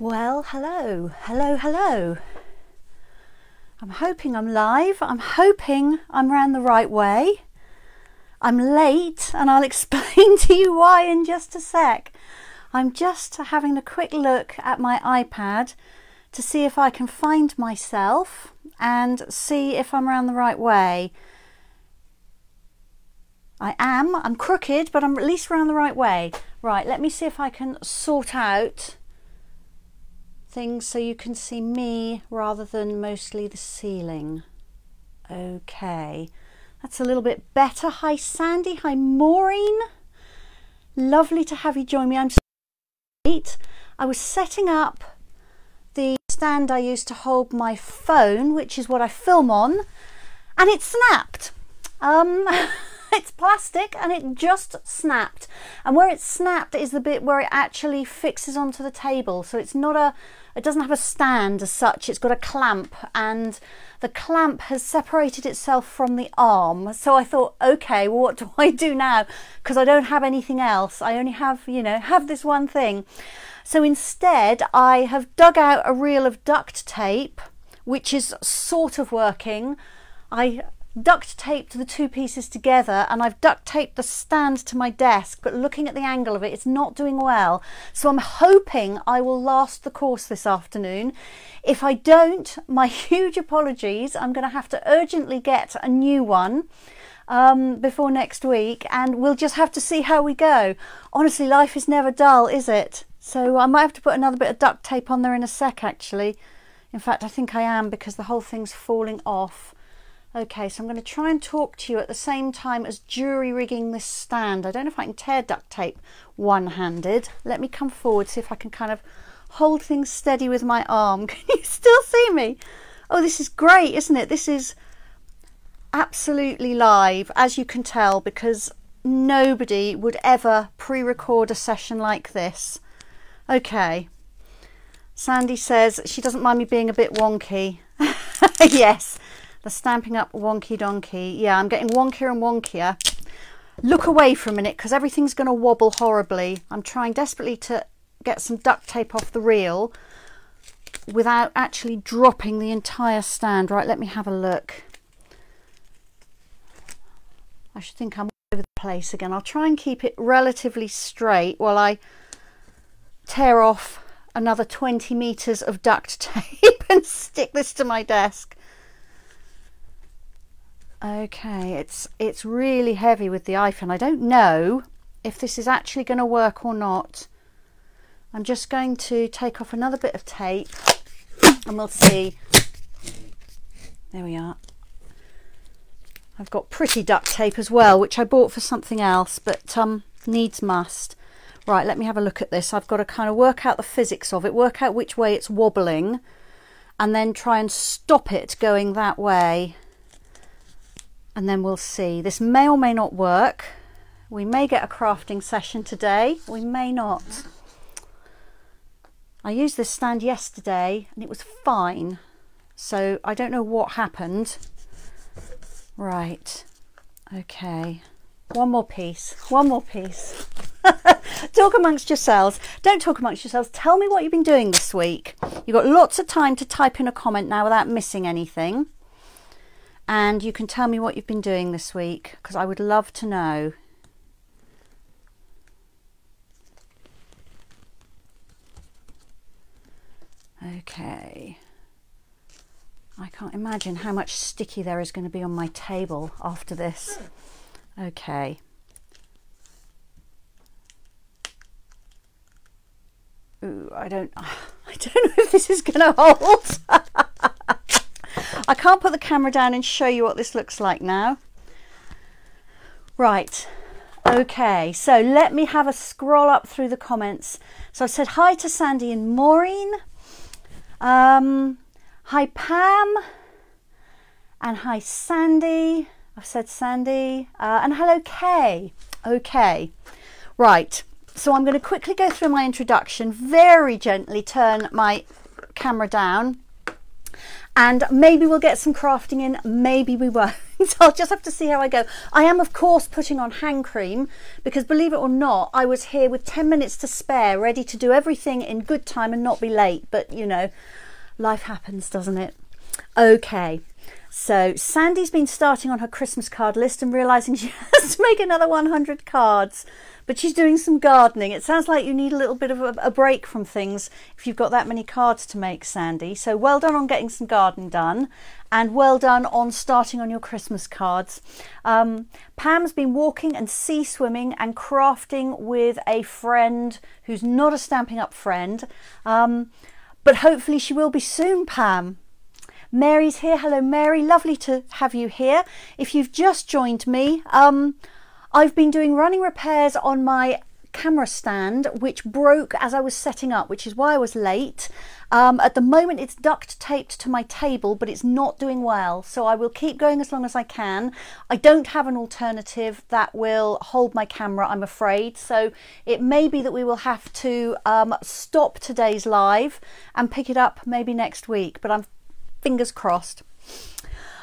Well, hello, hello, hello. I'm hoping I'm live. I'm hoping I'm round the right way. I'm late and I'll explain to you why in just a sec. I'm just having a quick look at my iPad to see if I can find myself and see if I'm around the right way. I am, I'm crooked, but I'm at least around the right way. Right, let me see if I can sort out things so you can see me rather than mostly the ceiling. Okay, that's a little bit better. Hi Sandy, hi Maureen. Lovely to have you join me. I'm so late. I was setting up the stand I use to hold my phone, which is what I film on, and it snapped. Um, it's plastic and it just snapped. And where it snapped is the bit where it actually fixes onto the table. So it's not a, it doesn't have a stand as such. It's got a clamp and the clamp has separated itself from the arm. So I thought, okay, well, what do I do now? Because I don't have anything else. I only have, you know, have this one thing. So instead, I have dug out a reel of duct tape, which is sort of working. I duct taped the two pieces together and I've duct taped the stand to my desk but looking at the angle of it it's not doing well. So I'm hoping I will last the course this afternoon. If I don't my huge apologies. I'm going to have to urgently get a new one um, before next week and we'll just have to see how we go. Honestly life is never dull is it? So I might have to put another bit of duct tape on there in a sec actually. In fact I think I am because the whole thing's falling off Okay, so I'm going to try and talk to you at the same time as jury rigging this stand. I don't know if I can tear duct tape one-handed. Let me come forward, see if I can kind of hold things steady with my arm. Can you still see me? Oh, this is great, isn't it? This is absolutely live, as you can tell, because nobody would ever pre-record a session like this. Okay. Sandy says she doesn't mind me being a bit wonky. yes the Stampin' Up wonky donkey. Yeah, I'm getting wonkier and wonkier. Look away for a minute because everything's going to wobble horribly. I'm trying desperately to get some duct tape off the reel without actually dropping the entire stand. Right, let me have a look. I should think I'm over the place again. I'll try and keep it relatively straight while I tear off another 20 metres of duct tape and stick this to my desk. Okay, it's it's really heavy with the iPhone. I don't know if this is actually going to work or not. I'm just going to take off another bit of tape and we'll see. There we are. I've got pretty duct tape as well, which I bought for something else, but um, needs must. Right, let me have a look at this. I've got to kind of work out the physics of it, work out which way it's wobbling, and then try and stop it going that way and then we'll see. This may or may not work. We may get a crafting session today, we may not. I used this stand yesterday and it was fine. So I don't know what happened. Right, okay. One more piece, one more piece. talk amongst yourselves. Don't talk amongst yourselves. Tell me what you've been doing this week. You've got lots of time to type in a comment now without missing anything and you can tell me what you've been doing this week because I would love to know. Okay. I can't imagine how much sticky there is going to be on my table after this. Okay. Ooh, I don't I don't know if this is going to hold. I can't put the camera down and show you what this looks like now. Right, okay, so let me have a scroll up through the comments. So I've said hi to Sandy and Maureen. Um, hi Pam. And hi Sandy. I've said Sandy. Uh, and hello Kay. Okay, right. So I'm going to quickly go through my introduction, very gently turn my camera down and maybe we'll get some crafting in maybe we won't I'll just have to see how I go. I am, of course, putting on hand cream because believe it or not, I was here with 10 minutes to spare, ready to do everything in good time and not be late. But you know, life happens, doesn't it? Okay. So Sandy's been starting on her Christmas card list and realizing she has to make another 100 cards but she's doing some gardening. It sounds like you need a little bit of a, a, break from things if you've got that many cards to make, Sandy. So well done on getting some gardening done and well done on starting on your Christmas cards. Um, Pam's been walking and sea swimming and crafting with a friend who's not a Stampin' Up friend, um, but hopefully she will be soon, Pam. Mary's here. Hello, Mary. Lovely to have you here. If you've just joined me, um, I've been doing running repairs on my camera stand which broke as I was setting up which is why I was late um, at the moment it's duct taped to my table but it's not doing well so I will keep going as long as I can I don't have an alternative that will hold my camera I'm afraid so it may be that we will have to um, stop today's live and pick it up maybe next week but I'm fingers crossed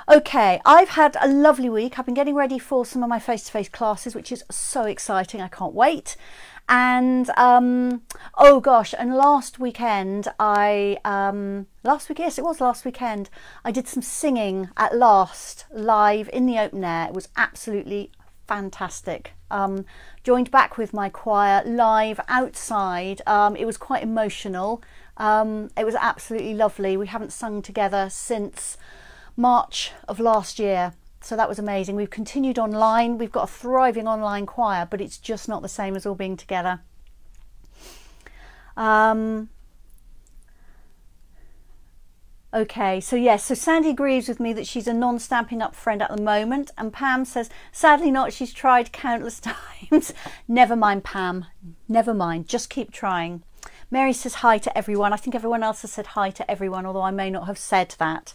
Okay, I've had a lovely week. I've been getting ready for some of my face-to-face -face classes, which is so exciting. I can't wait. And um, oh gosh, and last weekend I um, last week yes it was last weekend I did some singing at last live in the open air. It was absolutely fantastic. Um, joined back with my choir live outside. Um, it was quite emotional. Um, it was absolutely lovely. We haven't sung together since March of last year. So that was amazing. We've continued online. We've got a thriving online choir, but it's just not the same as all being together. Um, Okay, so yes, so Sandy agrees with me that she's a non Stampin' Up friend at the moment, and Pam says, sadly not, she's tried countless times. never mind, Pam, never mind, just keep trying. Mary says hi to everyone. I think everyone else has said hi to everyone, although I may not have said that.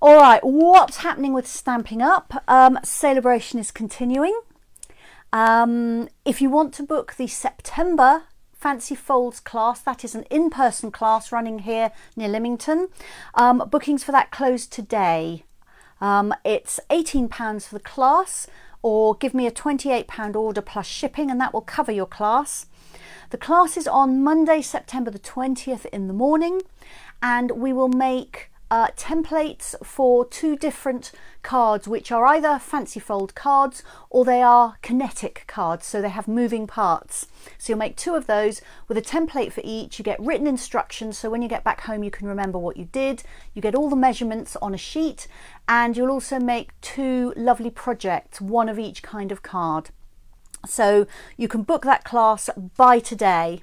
All right, what's happening with Stampin' Up? Um, celebration is continuing. Um, if you want to book the September Fancy Folds class, that is an in-person class running here near Lymington. Um, bookings for that close today. Um, it's £18 for the class or give me a £28 order plus shipping and that will cover your class. The class is on Monday, September the 20th in the morning and we will make uh, templates for two different cards which are either fancy fold cards or they are kinetic cards so they have moving parts. So you'll make two of those with a template for each. You get written instructions so when you get back home you can remember what you did. You get all the measurements on a sheet and you'll also make two lovely projects one of each kind of card so you can book that class by today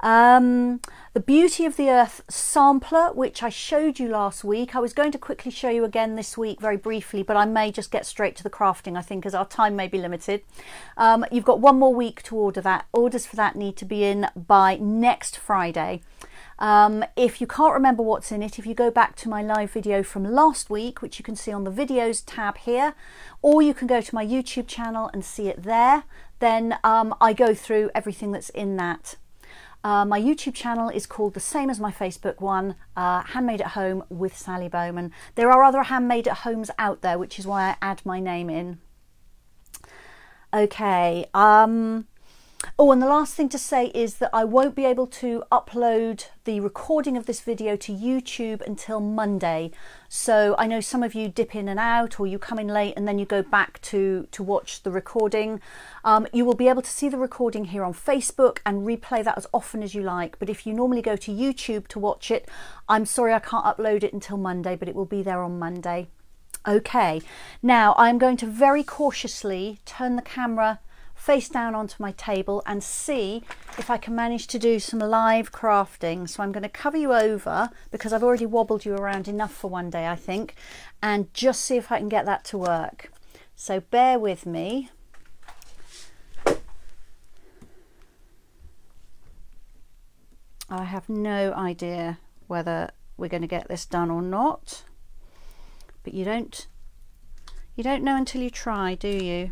um, the Beauty of the Earth sampler, which I showed you last week, I was going to quickly show you again this week very briefly, but I may just get straight to the crafting, I think, as our time may be limited. Um, you've got one more week to order that. Orders for that need to be in by next Friday. Um, if you can't remember what's in it, if you go back to my live video from last week, which you can see on the videos tab here, or you can go to my YouTube channel and see it there, then um, I go through everything that's in that uh, my YouTube channel is called the same as my Facebook one, uh, Handmade at Home with Sally Bowman. There are other handmade at homes out there, which is why I add my name in. Okay, um, Oh, and the last thing to say is that I won't be able to upload the recording of this video to YouTube until Monday. So I know some of you dip in and out or you come in late and then you go back to, to watch the recording. Um, you will be able to see the recording here on Facebook and replay that as often as you like. But if you normally go to YouTube to watch it, I'm sorry I can't upload it until Monday, but it will be there on Monday. Okay, now I'm going to very cautiously turn the camera face down onto my table and see if I can manage to do some live crafting. So I'm going to cover you over because I've already wobbled you around enough for one day, I think, and just see if I can get that to work. So bear with me. I have no idea whether we're going to get this done or not, but you don't you don't know until you try, do you?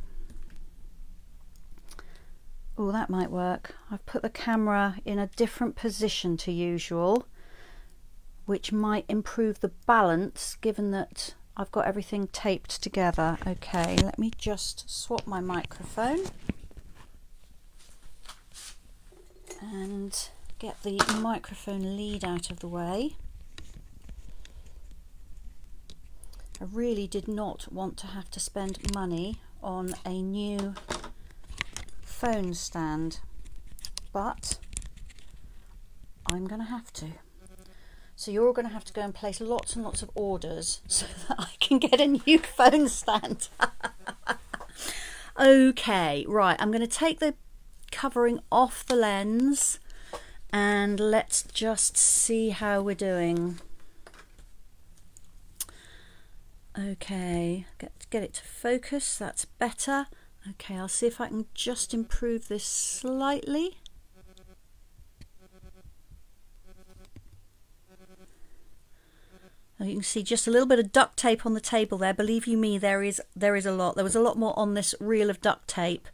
Oh, that might work. I've put the camera in a different position to usual, which might improve the balance given that I've got everything taped together. Okay, let me just swap my microphone and get the microphone lead out of the way. I really did not want to have to spend money on a new phone stand, but I'm going to have to. So you're all going to have to go and place lots and lots of orders so that I can get a new phone stand. okay, right, I'm going to take the covering off the lens and let's just see how we're doing. Okay, get, get it to focus, that's better. Okay, I'll see if I can just improve this slightly. Oh, you can see just a little bit of duct tape on the table there. Believe you me, there is there is a lot. There was a lot more on this reel of duct tape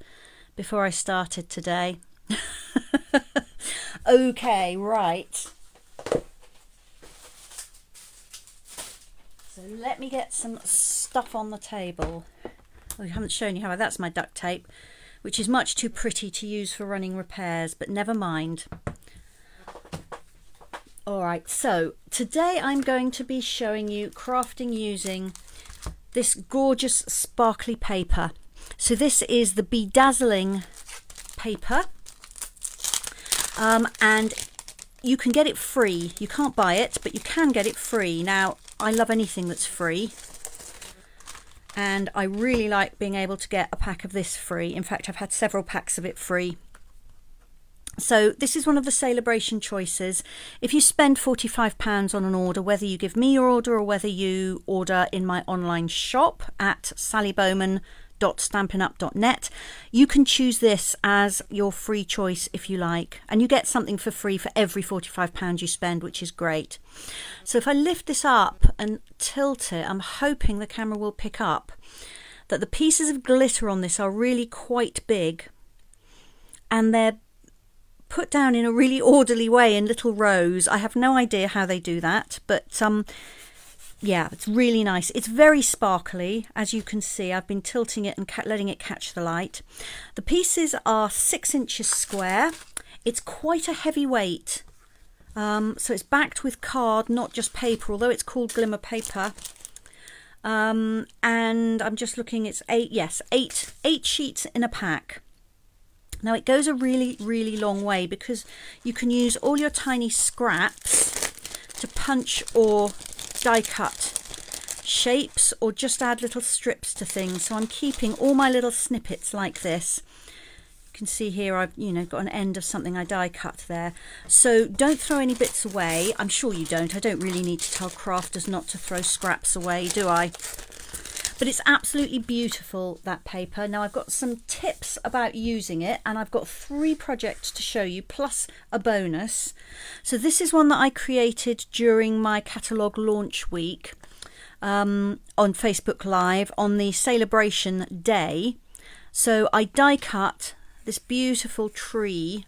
before I started today. okay, right. So let me get some stuff on the table. I haven't shown you how that's my duct tape, which is much too pretty to use for running repairs, but never mind. Alright, so today I'm going to be showing you crafting using this gorgeous sparkly paper. So this is the Be Dazzling paper um, and you can get it free. You can't buy it, but you can get it free. Now, I love anything that's free. And I really like being able to get a pack of this free. In fact, I've had several packs of it free. So this is one of the celebration choices. If you spend £45 on an order, whether you give me your order or whether you order in my online shop at sallybowman.com www.stampinup.net. You can choose this as your free choice if you like, and you get something for free for every £45 you spend, which is great. So if I lift this up and tilt it, I'm hoping the camera will pick up that the pieces of glitter on this are really quite big and they're put down in a really orderly way in little rows. I have no idea how they do that, but um, yeah, it's really nice. It's very sparkly, as you can see. I've been tilting it and letting it catch the light. The pieces are six inches square. It's quite a heavy weight. Um, so it's backed with card, not just paper, although it's called glimmer paper. Um, and I'm just looking, it's eight, yes, eight, eight sheets in a pack. Now it goes a really, really long way because you can use all your tiny scraps to punch or die cut shapes or just add little strips to things. So I'm keeping all my little snippets like this. You can see here I've you know got an end of something I die cut there. So don't throw any bits away. I'm sure you don't. I don't really need to tell crafters not to throw scraps away, do I? But it's absolutely beautiful, that paper. Now I've got some tips about using it and I've got three projects to show you plus a bonus. So this is one that I created during my catalogue launch week um, on Facebook Live on the celebration day. So I die cut this beautiful tree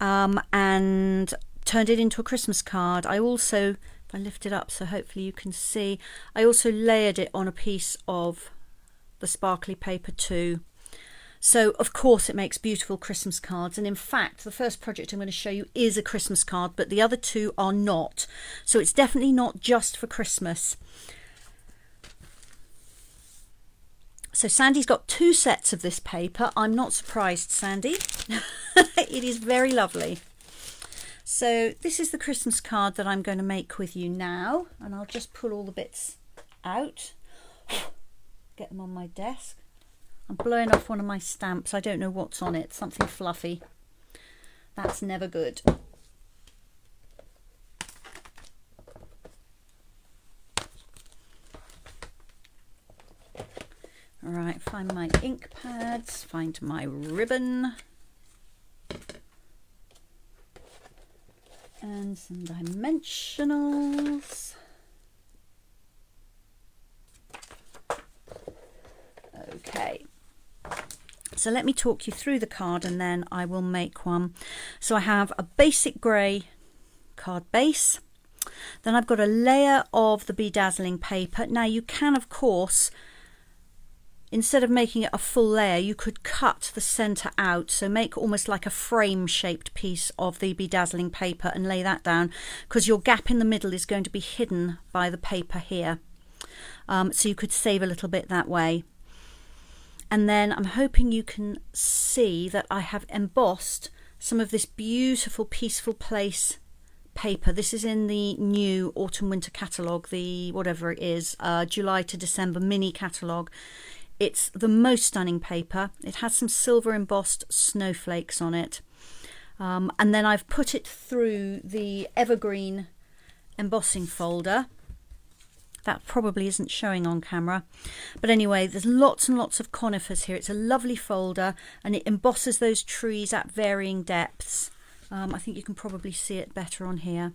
um, and turned it into a Christmas card. I also I lift it up so hopefully you can see. I also layered it on a piece of the sparkly paper too. So of course it makes beautiful Christmas cards and in fact the first project I'm going to show you is a Christmas card but the other two are not. So it's definitely not just for Christmas. So Sandy's got two sets of this paper. I'm not surprised Sandy. it is very lovely. So this is the Christmas card that I'm going to make with you now and I'll just pull all the bits out, get them on my desk. I'm blowing off one of my stamps. I don't know what's on it, something fluffy. That's never good. All right, find my ink pads, find my ribbon. And some dimensionals. Okay, so let me talk you through the card and then I will make one. So I have a basic grey card base. Then I've got a layer of the Be Dazzling paper. Now you can of course instead of making it a full layer you could cut the center out so make almost like a frame shaped piece of the Be Dazzling paper and lay that down because your gap in the middle is going to be hidden by the paper here um, so you could save a little bit that way and then I'm hoping you can see that I have embossed some of this beautiful peaceful place paper. This is in the new autumn winter catalogue, the whatever it is, uh, July to December mini catalogue. It's the most stunning paper. It has some silver embossed snowflakes on it. Um, and then I've put it through the evergreen embossing folder. That probably isn't showing on camera. But anyway, there's lots and lots of conifers here. It's a lovely folder and it embosses those trees at varying depths. Um, I think you can probably see it better on here.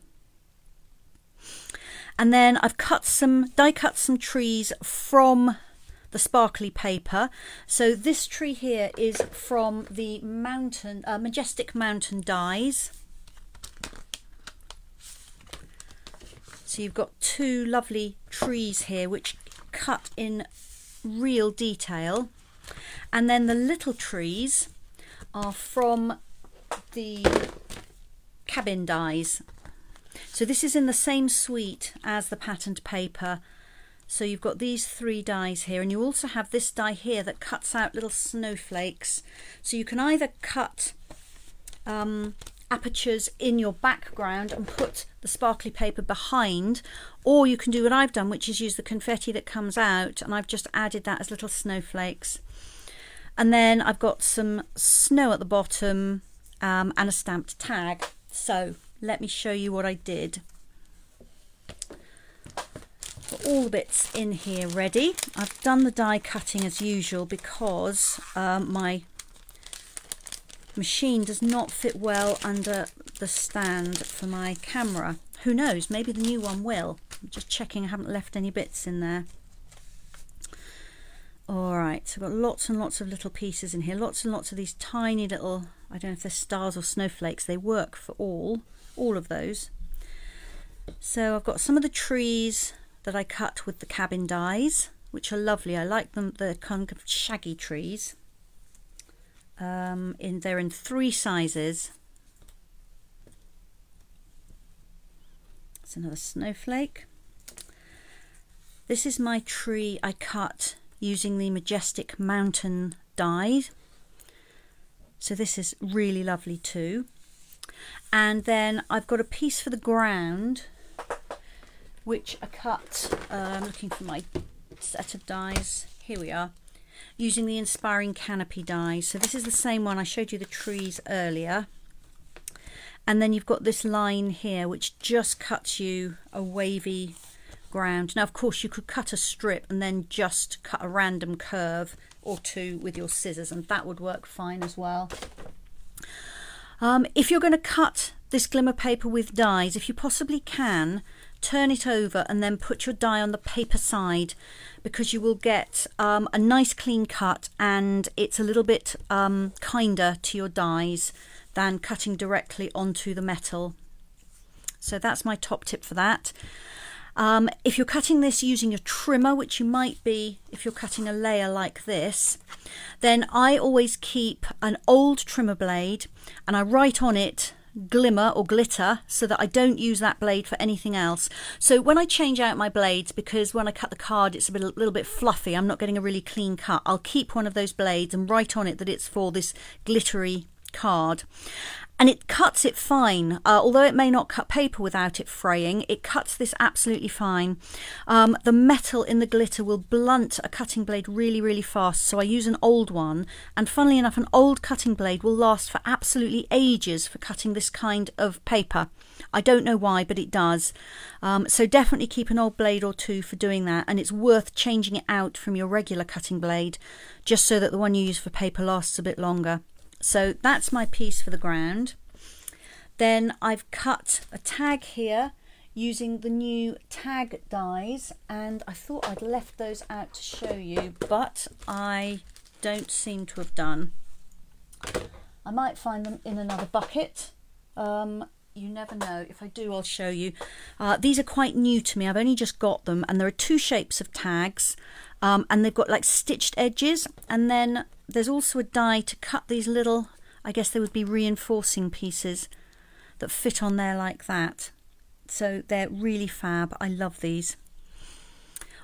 And then I've cut some, die cut some trees from the sparkly paper. So this tree here is from the mountain, uh, Majestic Mountain Dies. So you've got two lovely trees here which cut in real detail. And then the little trees are from the cabin dies. So this is in the same suite as the patterned paper. So you've got these three dies here and you also have this die here that cuts out little snowflakes. So you can either cut um, apertures in your background and put the sparkly paper behind or you can do what I've done which is use the confetti that comes out and I've just added that as little snowflakes. And then I've got some snow at the bottom um, and a stamped tag. So let me show you what I did. All the bits in here ready. I've done the die cutting as usual because um, my machine does not fit well under the stand for my camera. Who knows, maybe the new one will. I'm just checking I haven't left any bits in there. Alright, so I've got lots and lots of little pieces in here, lots and lots of these tiny little I don't know if they're stars or snowflakes. They work for all, all of those. So I've got some of the trees that I cut with the cabin dies, which are lovely. I like them, they're kind of shaggy trees. Um, in They're in three sizes. It's another snowflake. This is my tree I cut using the Majestic Mountain die. So this is really lovely too. And then I've got a piece for the ground, which I cut, uh, I'm looking for my set of dies. Here we are, using the Inspiring Canopy dies. So this is the same one, I showed you the trees earlier. And then you've got this line here, which just cuts you a wavy ground. Now, of course, you could cut a strip and then just cut a random curve or two with your scissors and that would work fine as well. Um, if you're going to cut this glimmer paper with dies, if you possibly can, turn it over and then put your die on the paper side because you will get um, a nice clean cut and it's a little bit um, kinder to your dies than cutting directly onto the metal. So that's my top tip for that. Um, if you're cutting this using a trimmer, which you might be if you're cutting a layer like this, then I always keep an old trimmer blade and I write on it glimmer or glitter so that I don't use that blade for anything else. So when I change out my blades, because when I cut the card it's a, a little bit fluffy, I'm not getting a really clean cut, I'll keep one of those blades and write on it that it's for this glittery card and it cuts it fine. Uh, although it may not cut paper without it fraying, it cuts this absolutely fine. Um, the metal in the glitter will blunt a cutting blade really, really fast, so I use an old one. And funnily enough, an old cutting blade will last for absolutely ages for cutting this kind of paper. I don't know why, but it does. Um, so definitely keep an old blade or two for doing that, and it's worth changing it out from your regular cutting blade, just so that the one you use for paper lasts a bit longer. So that's my piece for the ground. Then I've cut a tag here using the new tag dies and I thought I'd left those out to show you but I don't seem to have done. I might find them in another bucket um, you never know. If I do, I'll show you. Uh, these are quite new to me. I've only just got them, and there are two shapes of tags, um, and they've got like stitched edges, and then there's also a die to cut these little, I guess they would be reinforcing pieces that fit on there like that. So they're really fab. I love these.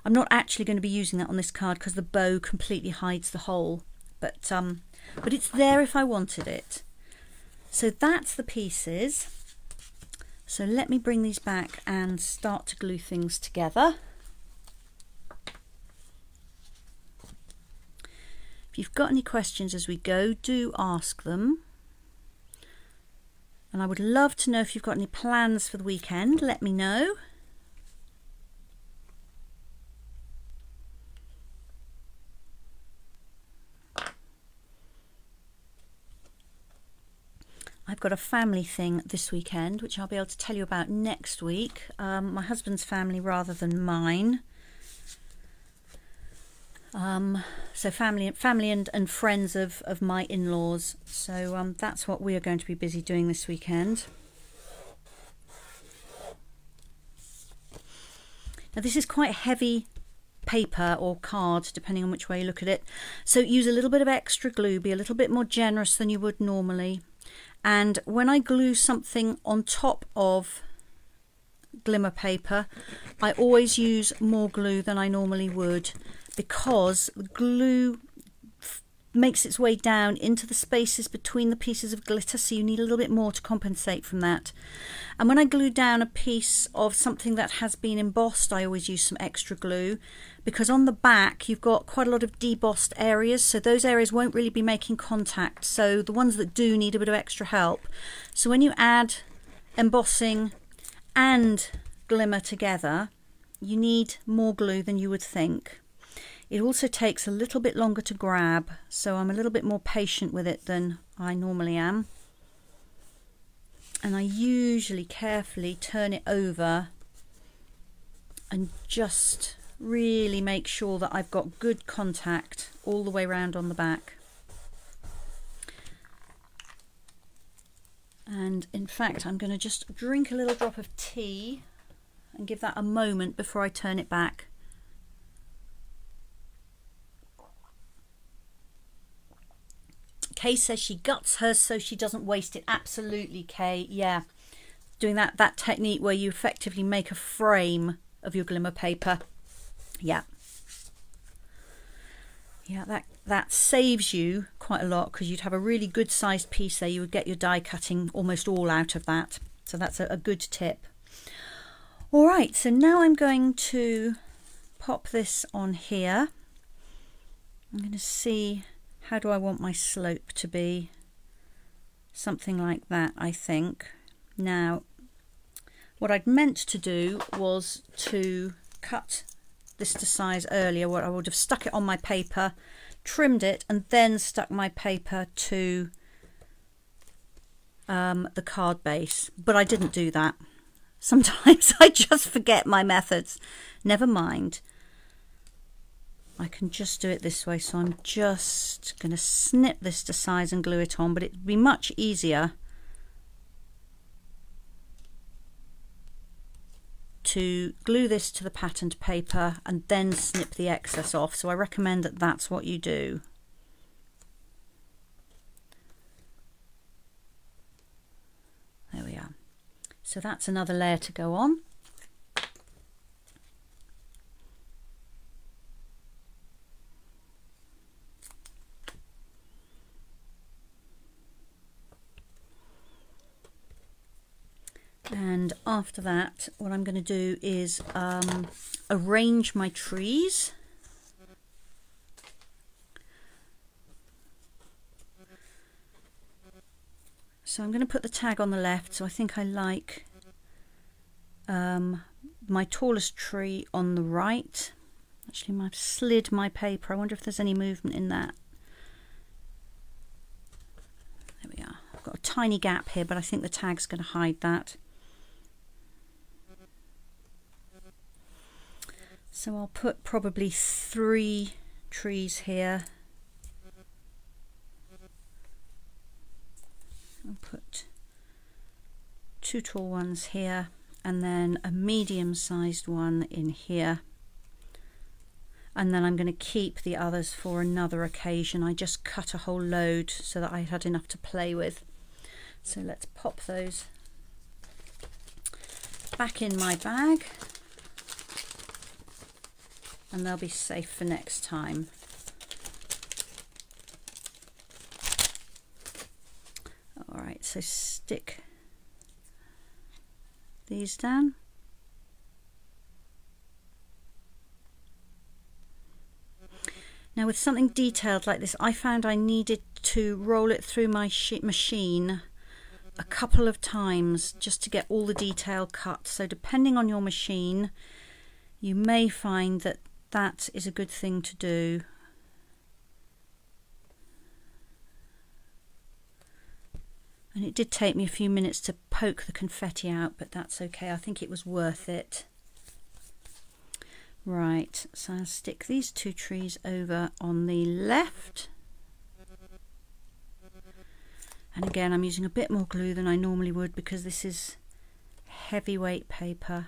I'm not actually going to be using that on this card because the bow completely hides the hole, but um, but it's there if I wanted it. So that's the pieces. So let me bring these back and start to glue things together. If you've got any questions as we go, do ask them. And I would love to know if you've got any plans for the weekend, let me know. I've got a family thing this weekend, which I'll be able to tell you about next week. Um, my husband's family rather than mine. Um, so family, family and, and friends of, of my in-laws. So um, that's what we are going to be busy doing this weekend. Now this is quite heavy paper or card, depending on which way you look at it. So use a little bit of extra glue, be a little bit more generous than you would normally and when I glue something on top of glimmer paper I always use more glue than I normally would because the glue makes its way down into the spaces between the pieces of glitter so you need a little bit more to compensate from that. And when I glue down a piece of something that has been embossed I always use some extra glue because on the back you've got quite a lot of debossed areas so those areas won't really be making contact so the ones that do need a bit of extra help. So when you add embossing and glimmer together you need more glue than you would think it also takes a little bit longer to grab, so I'm a little bit more patient with it than I normally am. And I usually carefully turn it over and just really make sure that I've got good contact all the way around on the back. And in fact, I'm going to just drink a little drop of tea and give that a moment before I turn it back. Kay says she guts hers so she doesn't waste it. Absolutely, Kay. Yeah. Doing that, that technique where you effectively make a frame of your glimmer paper. Yeah. Yeah, that, that saves you quite a lot because you'd have a really good sized piece there. You would get your die cutting almost all out of that. So that's a, a good tip. All right, so now I'm going to pop this on here. I'm going to see how do I want my slope to be? Something like that, I think. Now, what I'd meant to do was to cut this to size earlier, where I would have stuck it on my paper, trimmed it, and then stuck my paper to um, the card base. But I didn't do that. Sometimes I just forget my methods. Never mind. I can just do it this way so I'm just going to snip this to size and glue it on but it'd be much easier to glue this to the patterned paper and then snip the excess off so I recommend that that's what you do. There we are. So that's another layer to go on. And after that what I'm going to do is um, arrange my trees. So I'm going to put the tag on the left so I think I like um, my tallest tree on the right. Actually I've slid my paper. I wonder if there's any movement in that. There we are. I've got a tiny gap here but I think the tag's going to hide that So I'll put probably three trees here. I'll put two tall ones here and then a medium sized one in here and then I'm going to keep the others for another occasion. I just cut a whole load so that I had enough to play with. So let's pop those back in my bag and they'll be safe for next time. All right, so stick these down. Now with something detailed like this, I found I needed to roll it through my machine a couple of times just to get all the detail cut. So depending on your machine, you may find that that is a good thing to do. And it did take me a few minutes to poke the confetti out, but that's okay. I think it was worth it. Right, so I'll stick these two trees over on the left. And again, I'm using a bit more glue than I normally would because this is heavyweight paper.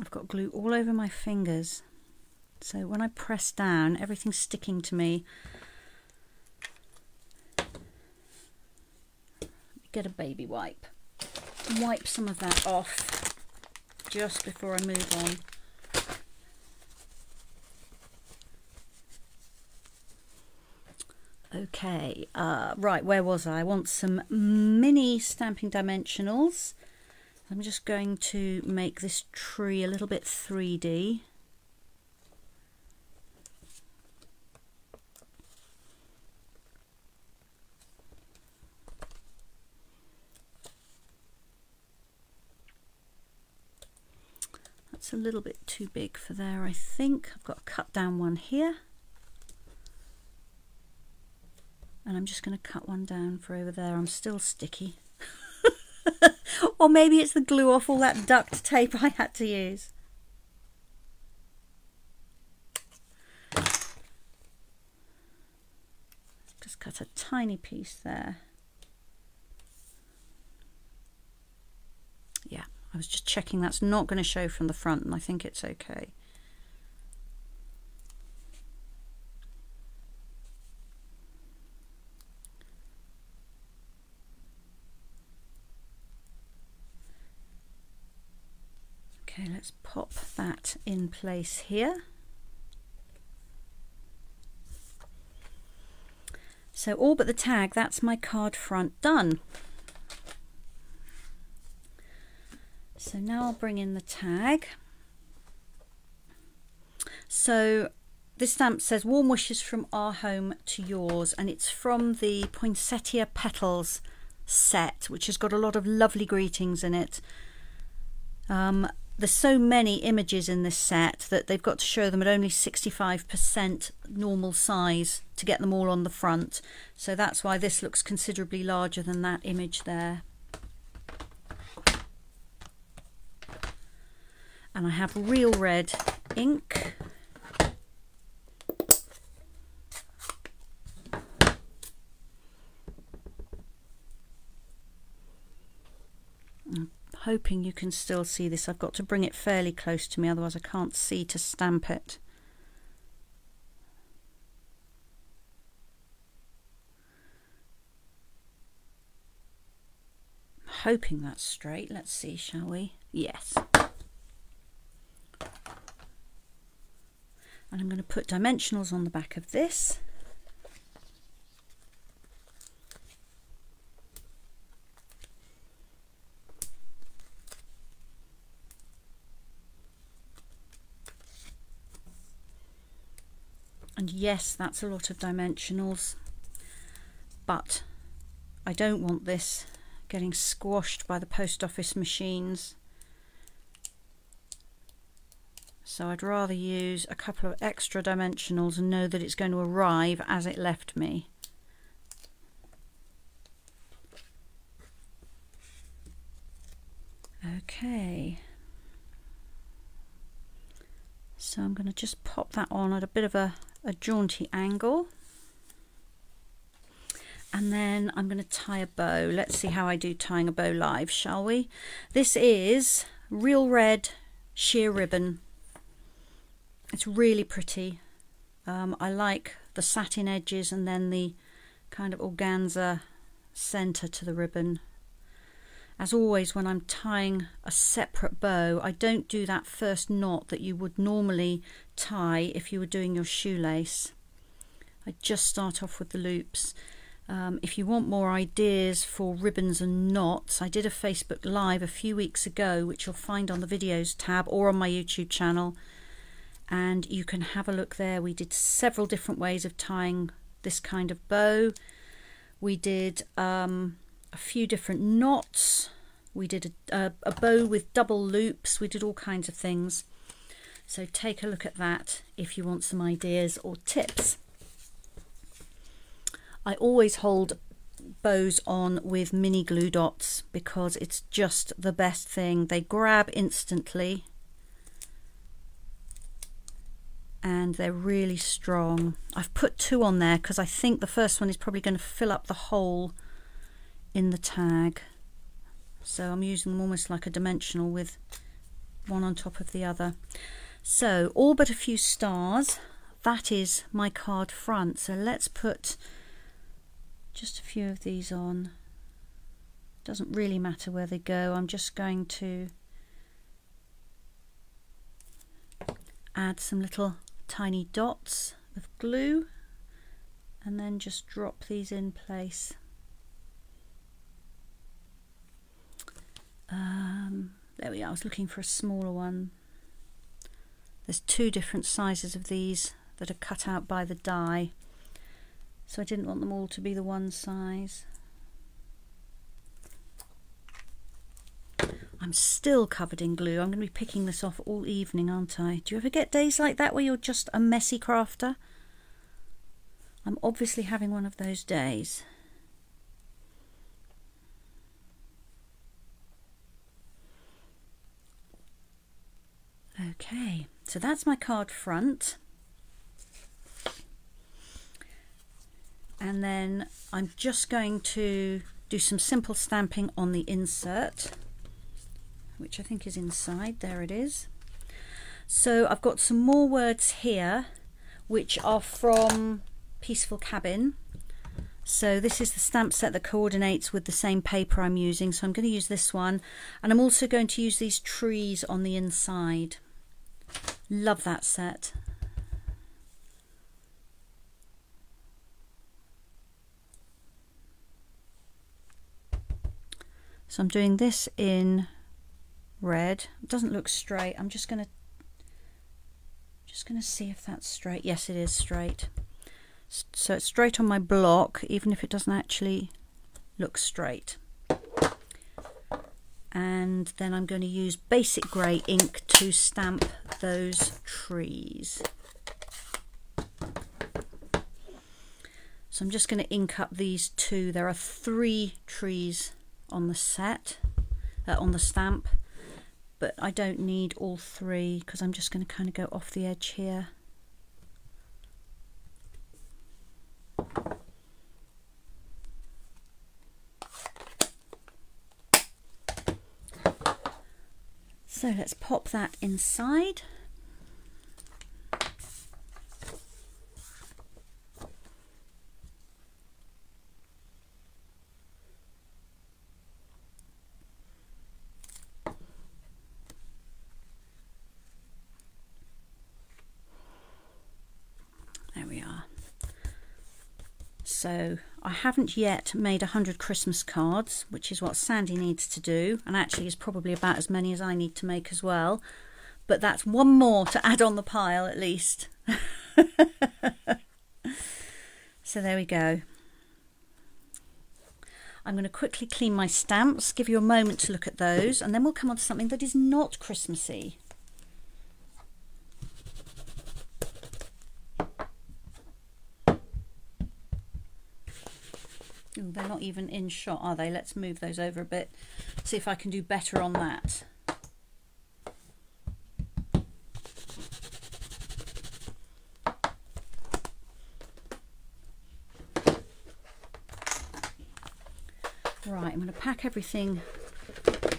I've got glue all over my fingers. So when I press down, everything's sticking to me. Get a baby wipe. Wipe some of that off just before I move on. Okay, uh, right, where was I? I want some mini Stampin' dimensionals. I'm just going to make this tree a little bit 3D. That's a little bit too big for there, I think. I've got to cut down one here. And I'm just going to cut one down for over there. I'm still sticky. or maybe it's the glue off all that duct tape I had to use. Just cut a tiny piece there. Yeah, I was just checking that's not going to show from the front and I think it's okay. Okay, let's pop that in place here. So all but the tag, that's my card front done. So now I'll bring in the tag. So this stamp says warm wishes from our home to yours and it's from the Poinsettia Petals set which has got a lot of lovely greetings in it. Um, there's so many images in this set that they've got to show them at only 65% normal size to get them all on the front. So that's why this looks considerably larger than that image there. And I have real red ink. Hoping you can still see this. I've got to bring it fairly close to me, otherwise I can't see to stamp it. hoping that's straight. Let's see, shall we? Yes. And I'm going to put dimensionals on the back of this. And yes, that's a lot of dimensionals, but I don't want this getting squashed by the post office machines. So I'd rather use a couple of extra dimensionals and know that it's going to arrive as it left me. Okay. So I'm going to just pop that on at a bit of a, a jaunty angle. And then I'm going to tie a bow. Let's see how I do tying a bow live, shall we? This is real red sheer ribbon. It's really pretty. Um, I like the satin edges and then the kind of organza centre to the ribbon. As always, when I'm tying a separate bow, I don't do that first knot that you would normally tie if you were doing your shoelace. I just start off with the loops. Um, if you want more ideas for ribbons and knots, I did a Facebook Live a few weeks ago, which you'll find on the videos tab or on my YouTube channel. And you can have a look there. We did several different ways of tying this kind of bow. We did um, a few different knots. We did a, a, a bow with double loops. We did all kinds of things. So take a look at that if you want some ideas or tips. I always hold bows on with mini glue dots because it's just the best thing. They grab instantly and they're really strong. I've put two on there because I think the first one is probably going to fill up the hole in the tag. So I'm using them almost like a dimensional with one on top of the other. So all but a few stars, that is my card front. So let's put just a few of these on. Doesn't really matter where they go. I'm just going to add some little tiny dots of glue and then just drop these in place. Um, there we are, I was looking for a smaller one. There's two different sizes of these that are cut out by the die, so I didn't want them all to be the one size. I'm still covered in glue. I'm going to be picking this off all evening, aren't I? Do you ever get days like that where you're just a messy crafter? I'm obviously having one of those days. Okay, so that's my card front. And then I'm just going to do some simple stamping on the insert which I think is inside. There it is. So I've got some more words here, which are from Peaceful Cabin. So this is the stamp set that coordinates with the same paper I'm using. So I'm going to use this one. And I'm also going to use these trees on the inside. Love that set. So I'm doing this in red. It doesn't look straight. I'm just going to just going to see if that's straight. Yes, it is straight. So it's straight on my block, even if it doesn't actually look straight. And then I'm going to use basic grey ink to stamp those trees. So I'm just going to ink up these two. There are three trees on the set, uh, on the stamp but I don't need all three because I'm just going to kind of go off the edge here. So let's pop that inside. So I haven't yet made 100 Christmas cards, which is what Sandy needs to do, and actually is probably about as many as I need to make as well. But that's one more to add on the pile at least. so there we go. I'm going to quickly clean my stamps, give you a moment to look at those, and then we'll come on to something that is not Christmassy. Ooh, they're not even in shot, are they? Let's move those over a bit, see if I can do better on that. Right, I'm going to pack everything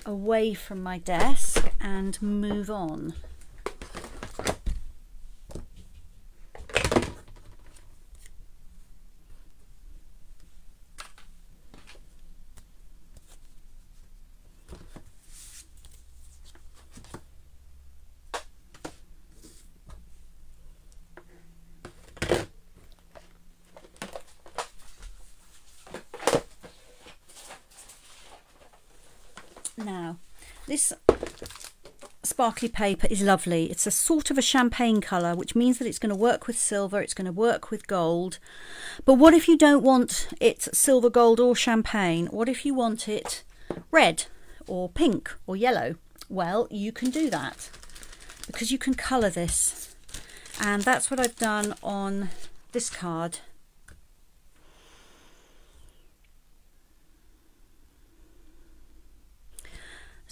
away from my desk and move on. Now, this sparkly paper is lovely. It's a sort of a champagne colour, which means that it's going to work with silver, it's going to work with gold. But what if you don't want it silver, gold or champagne? What if you want it red or pink or yellow? Well, you can do that because you can colour this. And that's what I've done on this card.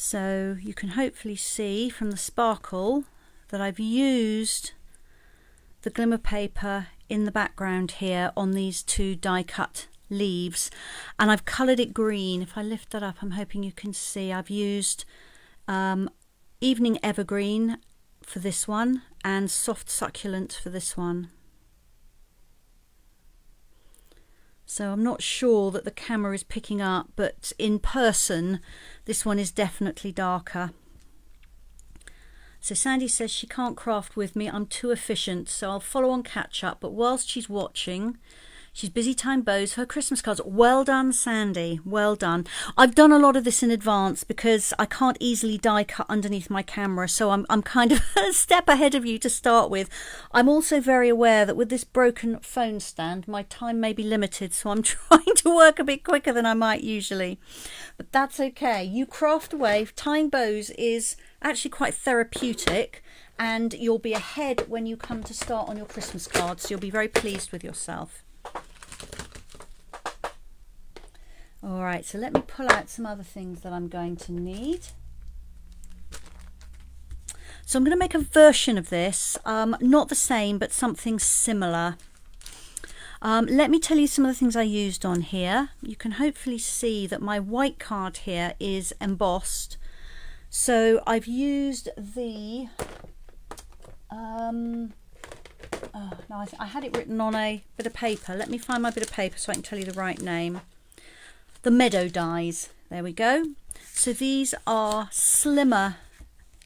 So you can hopefully see from the sparkle that I've used the glimmer paper in the background here on these two die cut leaves and I've coloured it green. If I lift that up I'm hoping you can see I've used um, Evening Evergreen for this one and Soft Succulent for this one. So I'm not sure that the camera is picking up, but in person, this one is definitely darker. So Sandy says she can't craft with me, I'm too efficient, so I'll follow on catch up. But whilst she's watching, She's busy tying bows for her Christmas cards. Well done, Sandy. Well done. I've done a lot of this in advance because I can't easily die cut underneath my camera, so I'm, I'm kind of a step ahead of you to start with. I'm also very aware that with this broken phone stand, my time may be limited, so I'm trying to work a bit quicker than I might usually. But that's okay. You craft away. Tying bows is actually quite therapeutic and you'll be ahead when you come to start on your Christmas cards. So you'll be very pleased with yourself. All right, so let me pull out some other things that I'm going to need. So I'm going to make a version of this, um, not the same, but something similar. Um, let me tell you some of the things I used on here. You can hopefully see that my white card here is embossed. So I've used the, um, oh, no, I, had it written on a bit of paper. Let me find my bit of paper so I can tell you the right name the meadow dies. There we go. So these are slimmer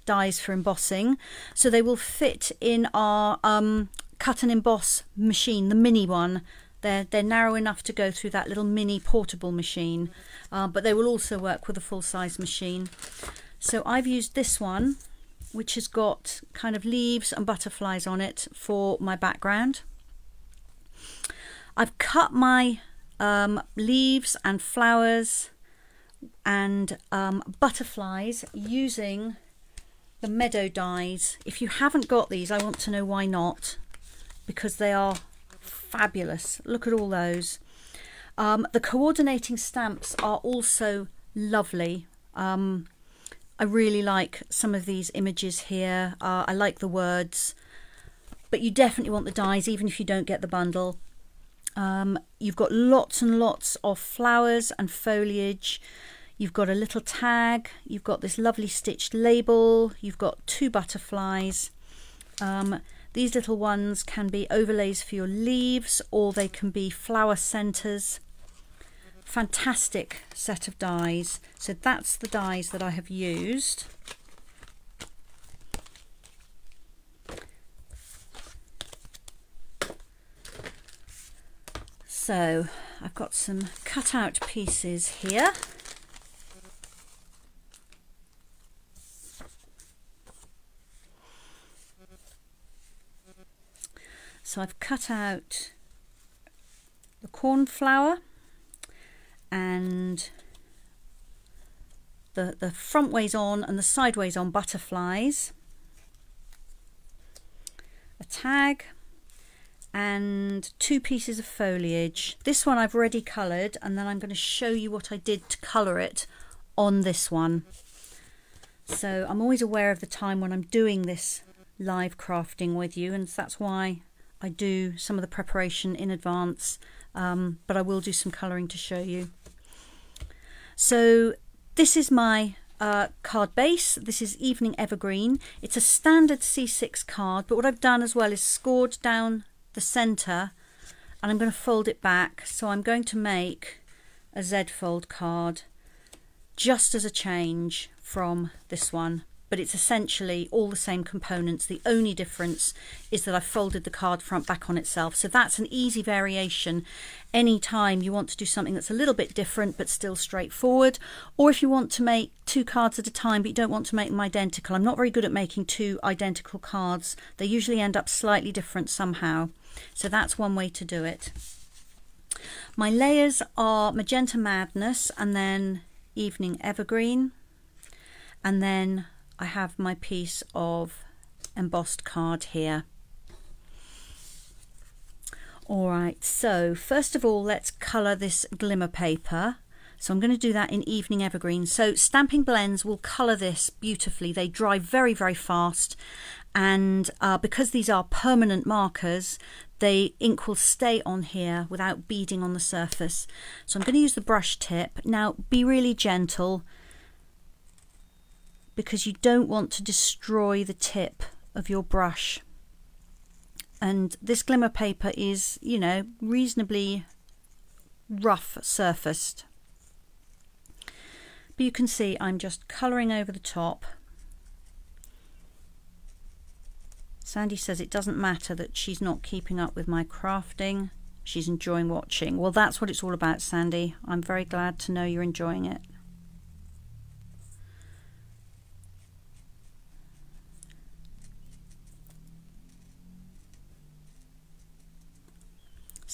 dies for embossing. So they will fit in our um, cut and emboss machine, the mini one. They're, they're narrow enough to go through that little mini portable machine, uh, but they will also work with a full-size machine. So I've used this one, which has got kind of leaves and butterflies on it for my background. I've cut my um, leaves and flowers and um, butterflies using the meadow dies. If you haven't got these, I want to know why not, because they are fabulous. Look at all those. Um, the coordinating stamps are also lovely. Um, I really like some of these images here. Uh, I like the words, but you definitely want the dies even if you don't get the bundle. Um, you've got lots and lots of flowers and foliage. You've got a little tag. You've got this lovely stitched label. You've got two butterflies. Um, these little ones can be overlays for your leaves or they can be flower centres. Fantastic set of dies. So that's the dies that I have used. So I've got some cut out pieces here. So I've cut out the cornflower and the, the front ways on and the sideways on butterflies, a tag and two pieces of foliage. This one I've already coloured and then I'm going to show you what I did to colour it on this one. So I'm always aware of the time when I'm doing this live crafting with you and that's why I do some of the preparation in advance um, but I will do some colouring to show you. So this is my uh, card base. This is Evening Evergreen. It's a standard C6 card, but what I've done as well is scored down the centre and I'm going to fold it back. So I'm going to make a Z fold card just as a change from this one but it's essentially all the same components. The only difference is that I've folded the card front back on itself. So that's an easy variation anytime you want to do something that's a little bit different but still straightforward. Or if you want to make two cards at a time but you don't want to make them identical. I'm not very good at making two identical cards. They usually end up slightly different somehow. So that's one way to do it. My layers are Magenta Madness and then Evening Evergreen and then I have my piece of embossed card here. Alright, so first of all let's colour this glimmer paper. So I'm going to do that in Evening Evergreen. So Stampin' Blends will colour this beautifully. They dry very, very fast. And uh, because these are permanent markers, the ink will stay on here without beading on the surface. So I'm going to use the brush tip. Now, be really gentle because you don't want to destroy the tip of your brush. And this glimmer paper is, you know, reasonably rough surfaced. But you can see I'm just colouring over the top. Sandy says it doesn't matter that she's not keeping up with my crafting. She's enjoying watching. Well, that's what it's all about, Sandy. I'm very glad to know you're enjoying it.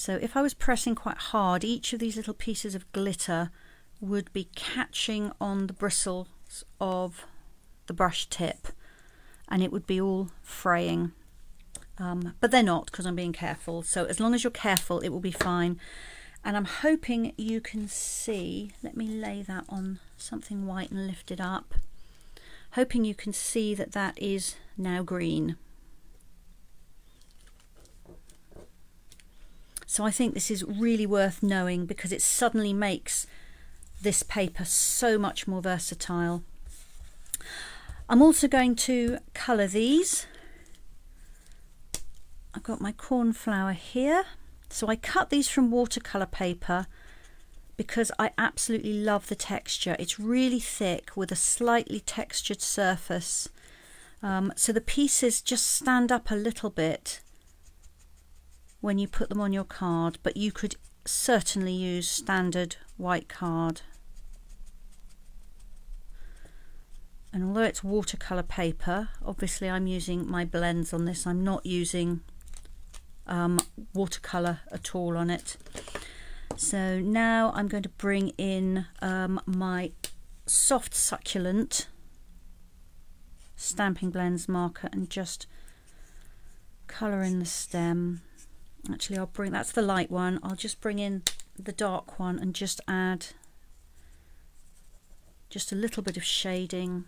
So if I was pressing quite hard, each of these little pieces of glitter would be catching on the bristles of the brush tip and it would be all fraying. Um, but they're not because I'm being careful. So as long as you're careful, it will be fine. And I'm hoping you can see, let me lay that on something white and lift it up. Hoping you can see that that is now green. So I think this is really worth knowing because it suddenly makes this paper so much more versatile. I'm also going to colour these. I've got my cornflower here. So I cut these from watercolour paper because I absolutely love the texture. It's really thick with a slightly textured surface. Um, so the pieces just stand up a little bit when you put them on your card, but you could certainly use standard white card. And although it's watercolour paper, obviously I'm using my blends on this. I'm not using um, watercolour at all on it. So now I'm going to bring in um, my soft succulent Stampin' Blends marker and just colour in the stem actually I'll bring that's the light one. I'll just bring in the dark one and just add just a little bit of shading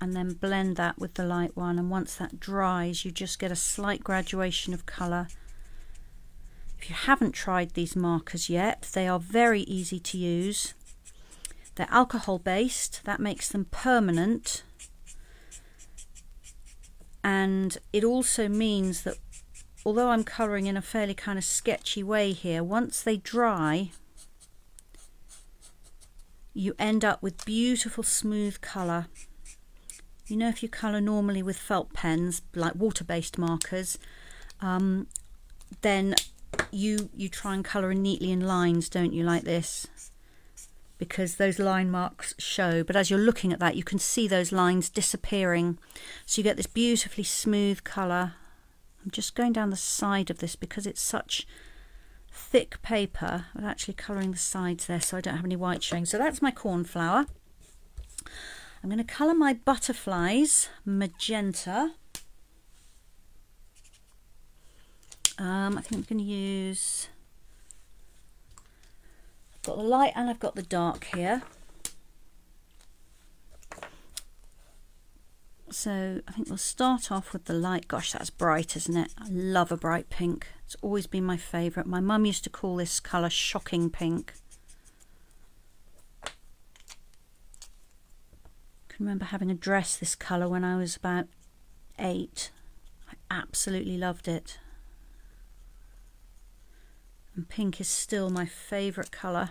and then blend that with the light one. And once that dries you just get a slight graduation of colour. If you haven't tried these markers yet they are very easy to use. They're alcohol based. That makes them permanent. And it also means that although I'm colouring in a fairly kind of sketchy way here, once they dry, you end up with beautiful smooth colour. You know if you colour normally with felt pens, like water-based markers, um, then you you try and colour in neatly in lines, don't you, like this? Because those line marks show, but as you're looking at that, you can see those lines disappearing. So you get this beautifully smooth colour I'm just going down the side of this because it's such thick paper. I'm actually colouring the sides there so I don't have any white showing. So that's my cornflower. I'm going to colour my butterflies magenta. Um, I think I'm going to use, I've got the light and I've got the dark here. So I think we'll start off with the light. Gosh, that's bright, isn't it? I love a bright pink. It's always been my favourite. My mum used to call this colour shocking pink. I can remember having a dress this colour when I was about eight. I absolutely loved it. And pink is still my favourite colour.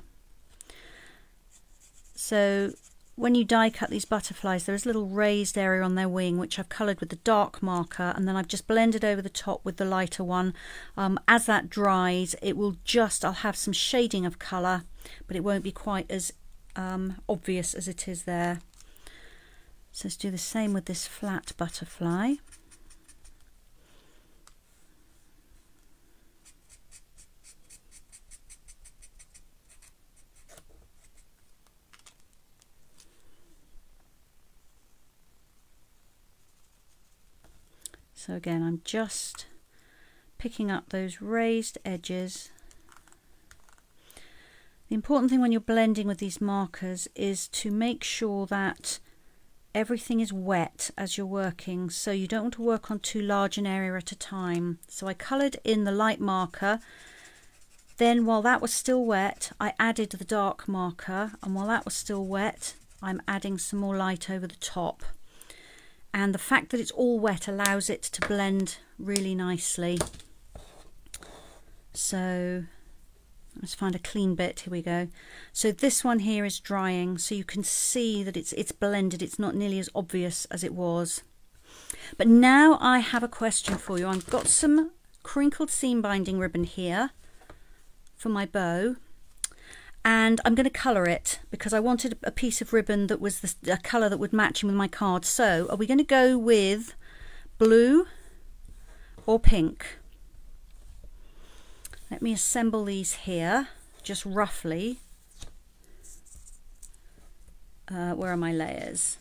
So when you die cut these butterflies, there is a little raised area on their wing, which I've coloured with the dark marker, and then I've just blended over the top with the lighter one. Um, as that dries, it will just, I'll have some shading of colour, but it won't be quite as um, obvious as it is there. So let's do the same with this flat butterfly. So again, I'm just picking up those raised edges. The important thing when you're blending with these markers is to make sure that everything is wet as you're working so you don't want to work on too large an area at a time. So I coloured in the light marker then while that was still wet I added the dark marker and while that was still wet I'm adding some more light over the top and the fact that it's all wet allows it to blend really nicely. So let's find a clean bit. Here we go. So this one here is drying so you can see that it's it's blended. It's not nearly as obvious as it was. But now I have a question for you. I've got some crinkled seam binding ribbon here for my bow and I'm going to colour it because I wanted a piece of ribbon that was the, a colour that would match in with my card. So are we going to go with blue or pink? Let me assemble these here just roughly. Uh, where are my layers?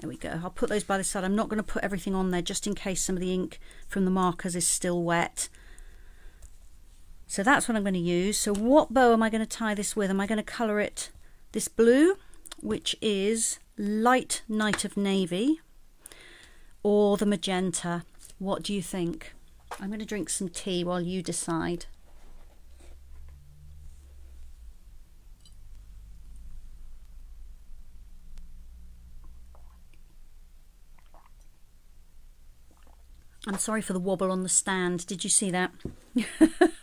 There we go. I'll put those by the side. I'm not going to put everything on there just in case some of the ink from the markers is still wet. So that's what I'm going to use. So what bow am I going to tie this with? Am I going to colour it this blue, which is light Night of Navy, or the magenta? What do you think? I'm going to drink some tea while you decide. I'm sorry for the wobble on the stand. Did you see that?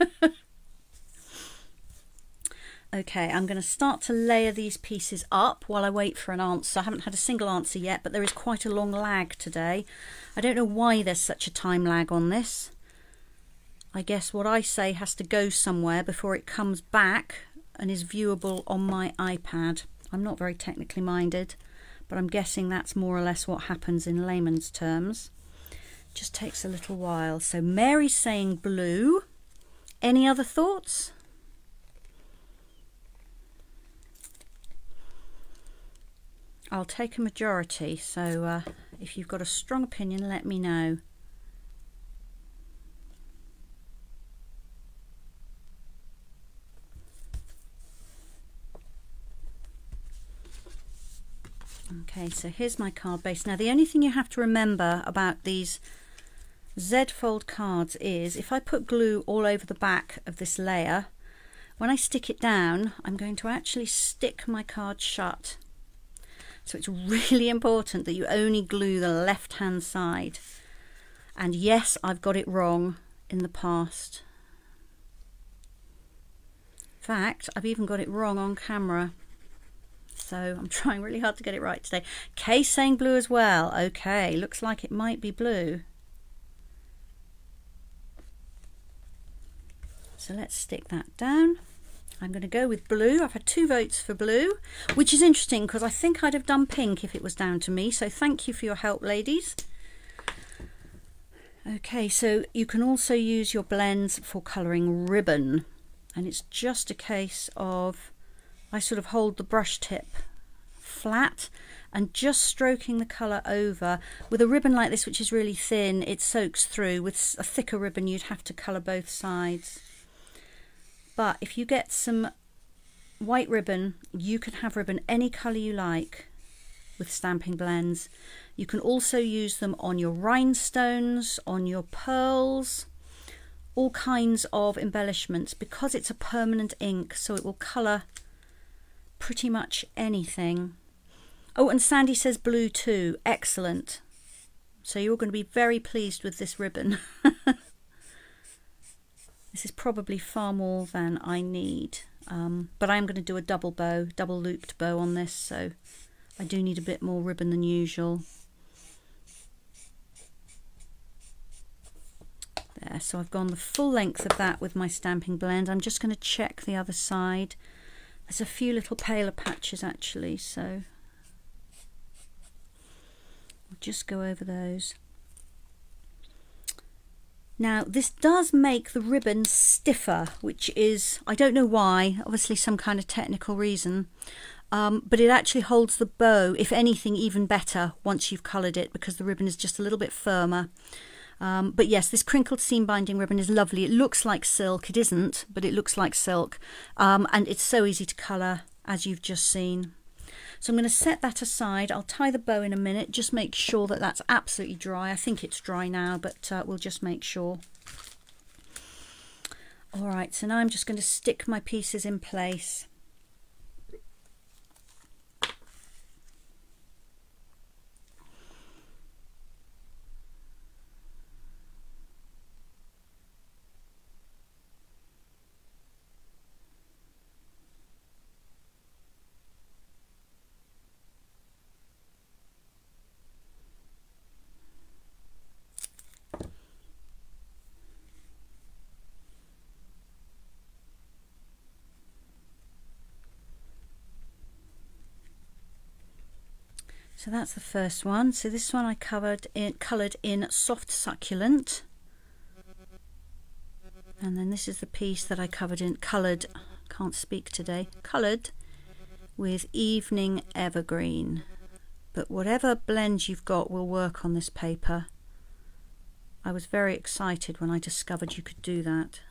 okay, I'm going to start to layer these pieces up while I wait for an answer. I haven't had a single answer yet, but there is quite a long lag today. I don't know why there's such a time lag on this. I guess what I say has to go somewhere before it comes back and is viewable on my iPad. I'm not very technically minded, but I'm guessing that's more or less what happens in layman's terms just takes a little while. So Mary's saying blue. Any other thoughts? I'll take a majority, so uh, if you've got a strong opinion, let me know. Okay, so here's my card base. Now, the only thing you have to remember about these Z fold cards is if I put glue all over the back of this layer, when I stick it down, I'm going to actually stick my card shut. So it's really important that you only glue the left hand side. And yes, I've got it wrong in the past. In fact, I've even got it wrong on camera. So I'm trying really hard to get it right today. Kay saying blue as well. Okay, looks like it might be blue. So let's stick that down. I'm going to go with blue. I've had two votes for blue, which is interesting because I think I'd have done pink if it was down to me. So thank you for your help, ladies. Okay, so you can also use your blends for colouring ribbon. And it's just a case of, I sort of hold the brush tip flat and just stroking the colour over. With a ribbon like this, which is really thin, it soaks through. With a thicker ribbon, you'd have to colour both sides. But if you get some white ribbon, you can have ribbon any colour you like with Stampin' Blends. You can also use them on your rhinestones, on your pearls, all kinds of embellishments because it's a permanent ink so it will colour pretty much anything. Oh, and Sandy says blue too. Excellent. So you're going to be very pleased with this ribbon. this is probably far more than I need. Um, but I'm going to do a double bow, double looped bow on this. So I do need a bit more ribbon than usual. There, so I've gone the full length of that with my Stampin' Blend. I'm just going to check the other side. There's a few little paler patches actually, so just go over those. Now this does make the ribbon stiffer, which is, I don't know why, obviously some kind of technical reason, um, but it actually holds the bow, if anything, even better once you've coloured it because the ribbon is just a little bit firmer. Um, but yes, this crinkled seam binding ribbon is lovely. It looks like silk. It isn't, but it looks like silk. Um, and it's so easy to colour, as you've just seen. So I'm going to set that aside. I'll tie the bow in a minute. Just make sure that that's absolutely dry. I think it's dry now, but uh, we'll just make sure. All right, so now I'm just going to stick my pieces in place. So that's the first one. So this one I covered in coloured in soft succulent. And then this is the piece that I covered in coloured, can't speak today, coloured with evening evergreen. But whatever blend you've got will work on this paper. I was very excited when I discovered you could do that.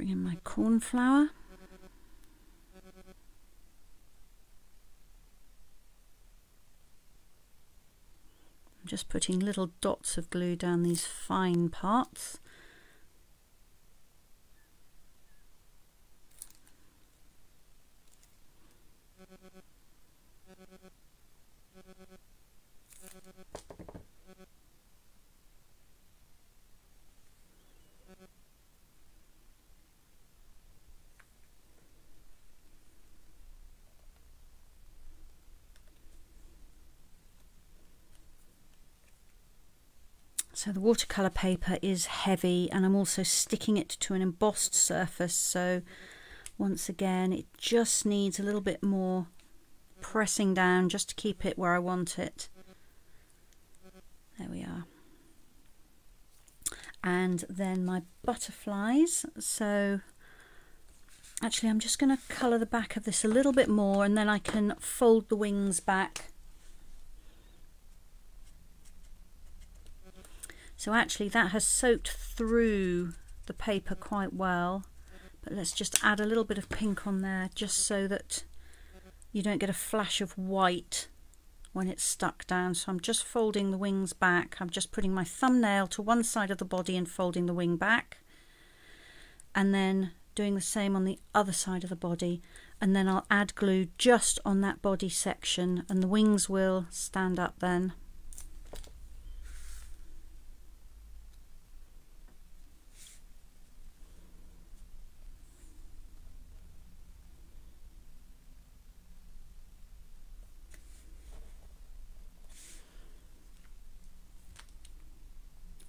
Bring in my cornflower. I'm just putting little dots of glue down these fine parts. So the watercolour paper is heavy and I'm also sticking it to an embossed surface so once again it just needs a little bit more pressing down just to keep it where I want it. There we are. And then my butterflies. So actually I'm just going to colour the back of this a little bit more and then I can fold the wings back So actually that has soaked through the paper quite well. But let's just add a little bit of pink on there just so that you don't get a flash of white when it's stuck down. So I'm just folding the wings back. I'm just putting my thumbnail to one side of the body and folding the wing back. And then doing the same on the other side of the body. And then I'll add glue just on that body section and the wings will stand up then.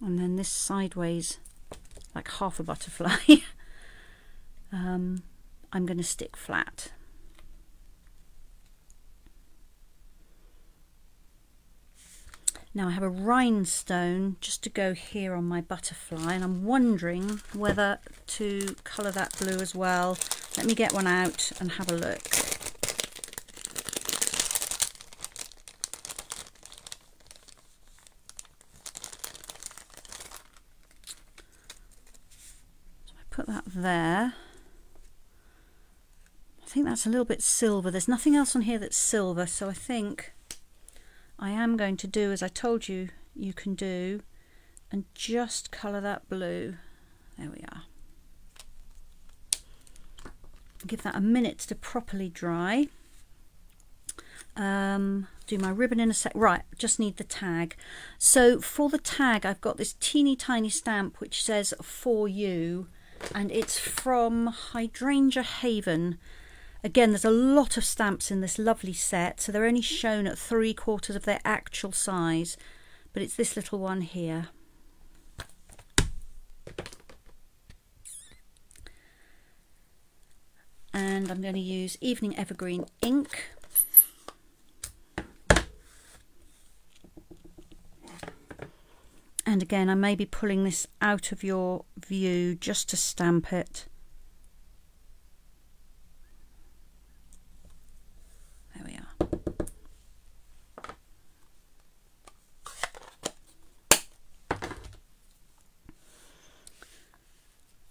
and then this sideways like half a butterfly um, I'm going to stick flat Now I have a rhinestone just to go here on my butterfly and I'm wondering whether to colour that blue as well. Let me get one out and have a look. So I put that there. I think that's a little bit silver. There's nothing else on here that's silver so I think I am going to do as I told you you can do and just colour that blue. There we are. Give that a minute to properly dry. Um, do my ribbon in a sec. Right, just need the tag. So for the tag, I've got this teeny tiny stamp which says for you and it's from Hydrangea Haven Again, there's a lot of stamps in this lovely set, so they're only shown at three quarters of their actual size, but it's this little one here. And I'm going to use Evening Evergreen ink. And again, I may be pulling this out of your view just to stamp it. There we are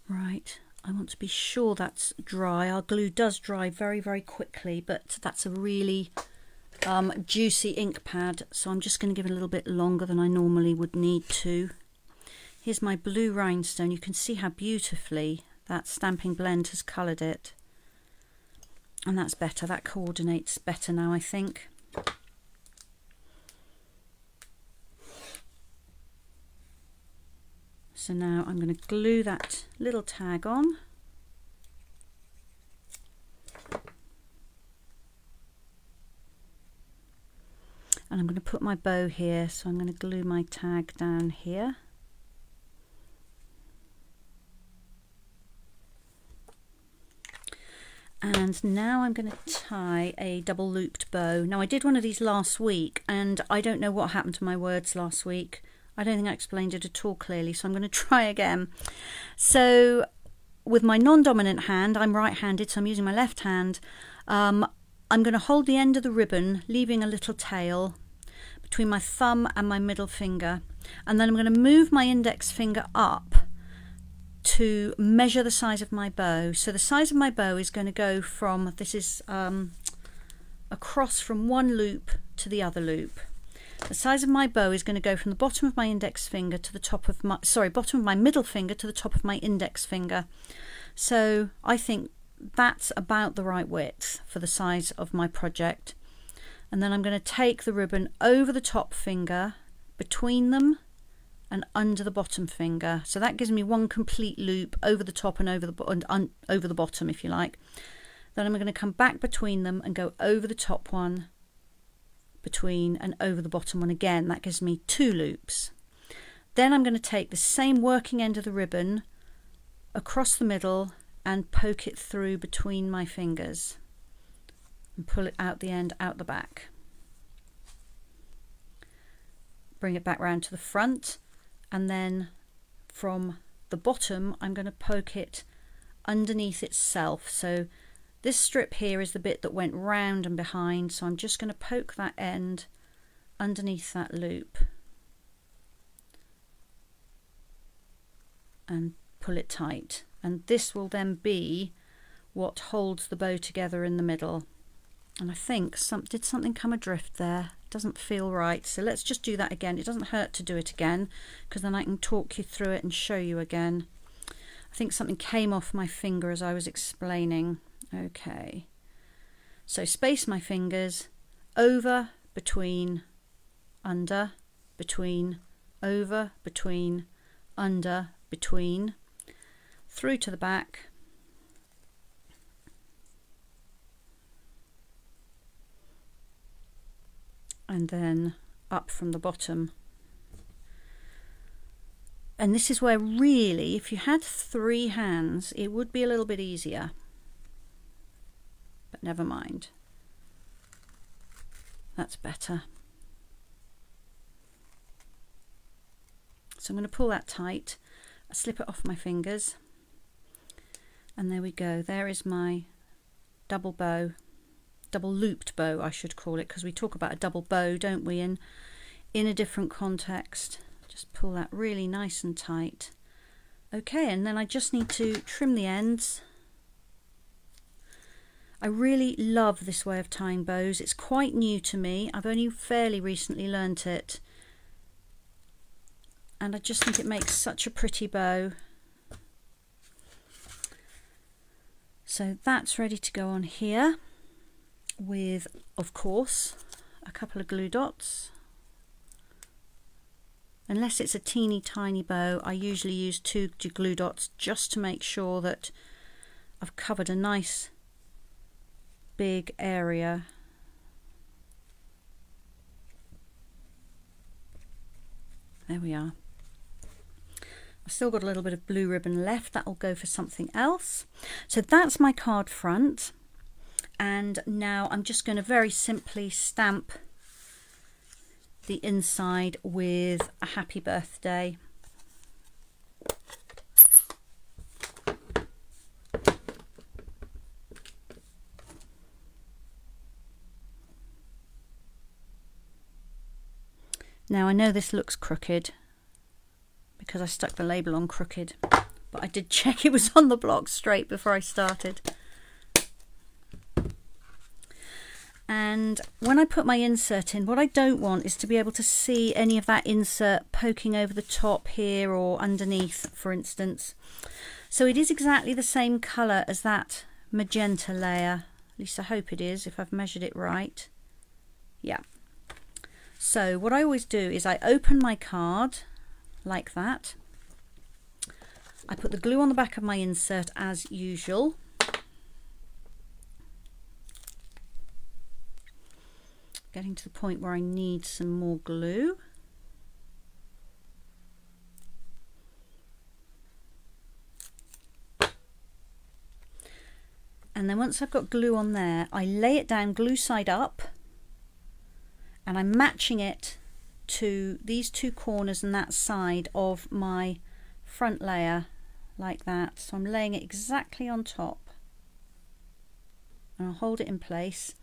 right I want to be sure that's dry. Our glue does dry very, very quickly, but that's a really um, juicy ink pad, so I'm just going to give it a little bit longer than I normally would need to. Here's my blue rhinestone. You can see how beautifully that Stampin' Blend has coloured it. And that's better. That coordinates better now, I think. So now I'm going to glue that little tag on. And I'm going to put my bow here, so I'm going to glue my tag down here. and now I'm going to tie a double looped bow. Now I did one of these last week and I don't know what happened to my words last week. I don't think I explained it at all clearly, so I'm going to try again. So with my non-dominant hand, I'm right-handed, so I'm using my left hand. Um, I'm going to hold the end of the ribbon, leaving a little tail between my thumb and my middle finger. And then I'm going to move my index finger up to measure the size of my bow. So the size of my bow is going to go from, this is um, across from one loop to the other loop. The size of my bow is going to go from the bottom of my index finger to the top of my, sorry, bottom of my middle finger to the top of my index finger. So I think that's about the right width for the size of my project. And then I'm going to take the ribbon over the top finger, between them and under the bottom finger. So that gives me one complete loop over the top and over the, and un, over the bottom, if you like. Then I'm going to come back between them and go over the top one between and over the bottom one again. That gives me two loops. Then I'm going to take the same working end of the ribbon across the middle and poke it through between my fingers and pull it out the end out the back. Bring it back round to the front and then from the bottom I'm going to poke it underneath itself so this strip here is the bit that went round and behind, so I'm just going to poke that end underneath that loop and pull it tight. And this will then be what holds the bow together in the middle. And I think some did something come adrift there. Doesn't feel right. So let's just do that again. It doesn't hurt to do it again because then I can talk you through it and show you again. I think something came off my finger as I was explaining. Okay. So space my fingers over, between, under, between, over, between, under, between, through to the back, and then up from the bottom. And this is where really, if you had three hands, it would be a little bit easier but never mind. That's better. So I'm going to pull that tight, slip it off my fingers, and there we go. There is my double bow, double looped bow I should call it, because we talk about a double bow, don't we, in, in a different context. Just pull that really nice and tight. Okay, and then I just need to trim the ends. I really love this way of tying bows. It's quite new to me. I've only fairly recently learnt it. And I just think it makes such a pretty bow. So that's ready to go on here with, of course, a couple of glue dots. Unless it's a teeny tiny bow, I usually use two glue dots just to make sure that I've covered a nice big area. There we are. I've still got a little bit of blue ribbon left. That'll go for something else. So that's my card front. And now I'm just going to very simply stamp the inside with a happy birthday. Now I know this looks crooked because I stuck the label on crooked, but I did check it was on the block straight before I started. And when I put my insert in what I don't want is to be able to see any of that insert poking over the top here or underneath for instance. So it is exactly the same colour as that magenta layer. At least I hope it is if I've measured it right. Yeah. So what I always do is I open my card like that. I put the glue on the back of my insert as usual getting to the point where I need some more glue. And then once I've got glue on there, I lay it down glue side up and I'm matching it to these two corners and that side of my front layer like that. So I'm laying it exactly on top and I'll hold it in place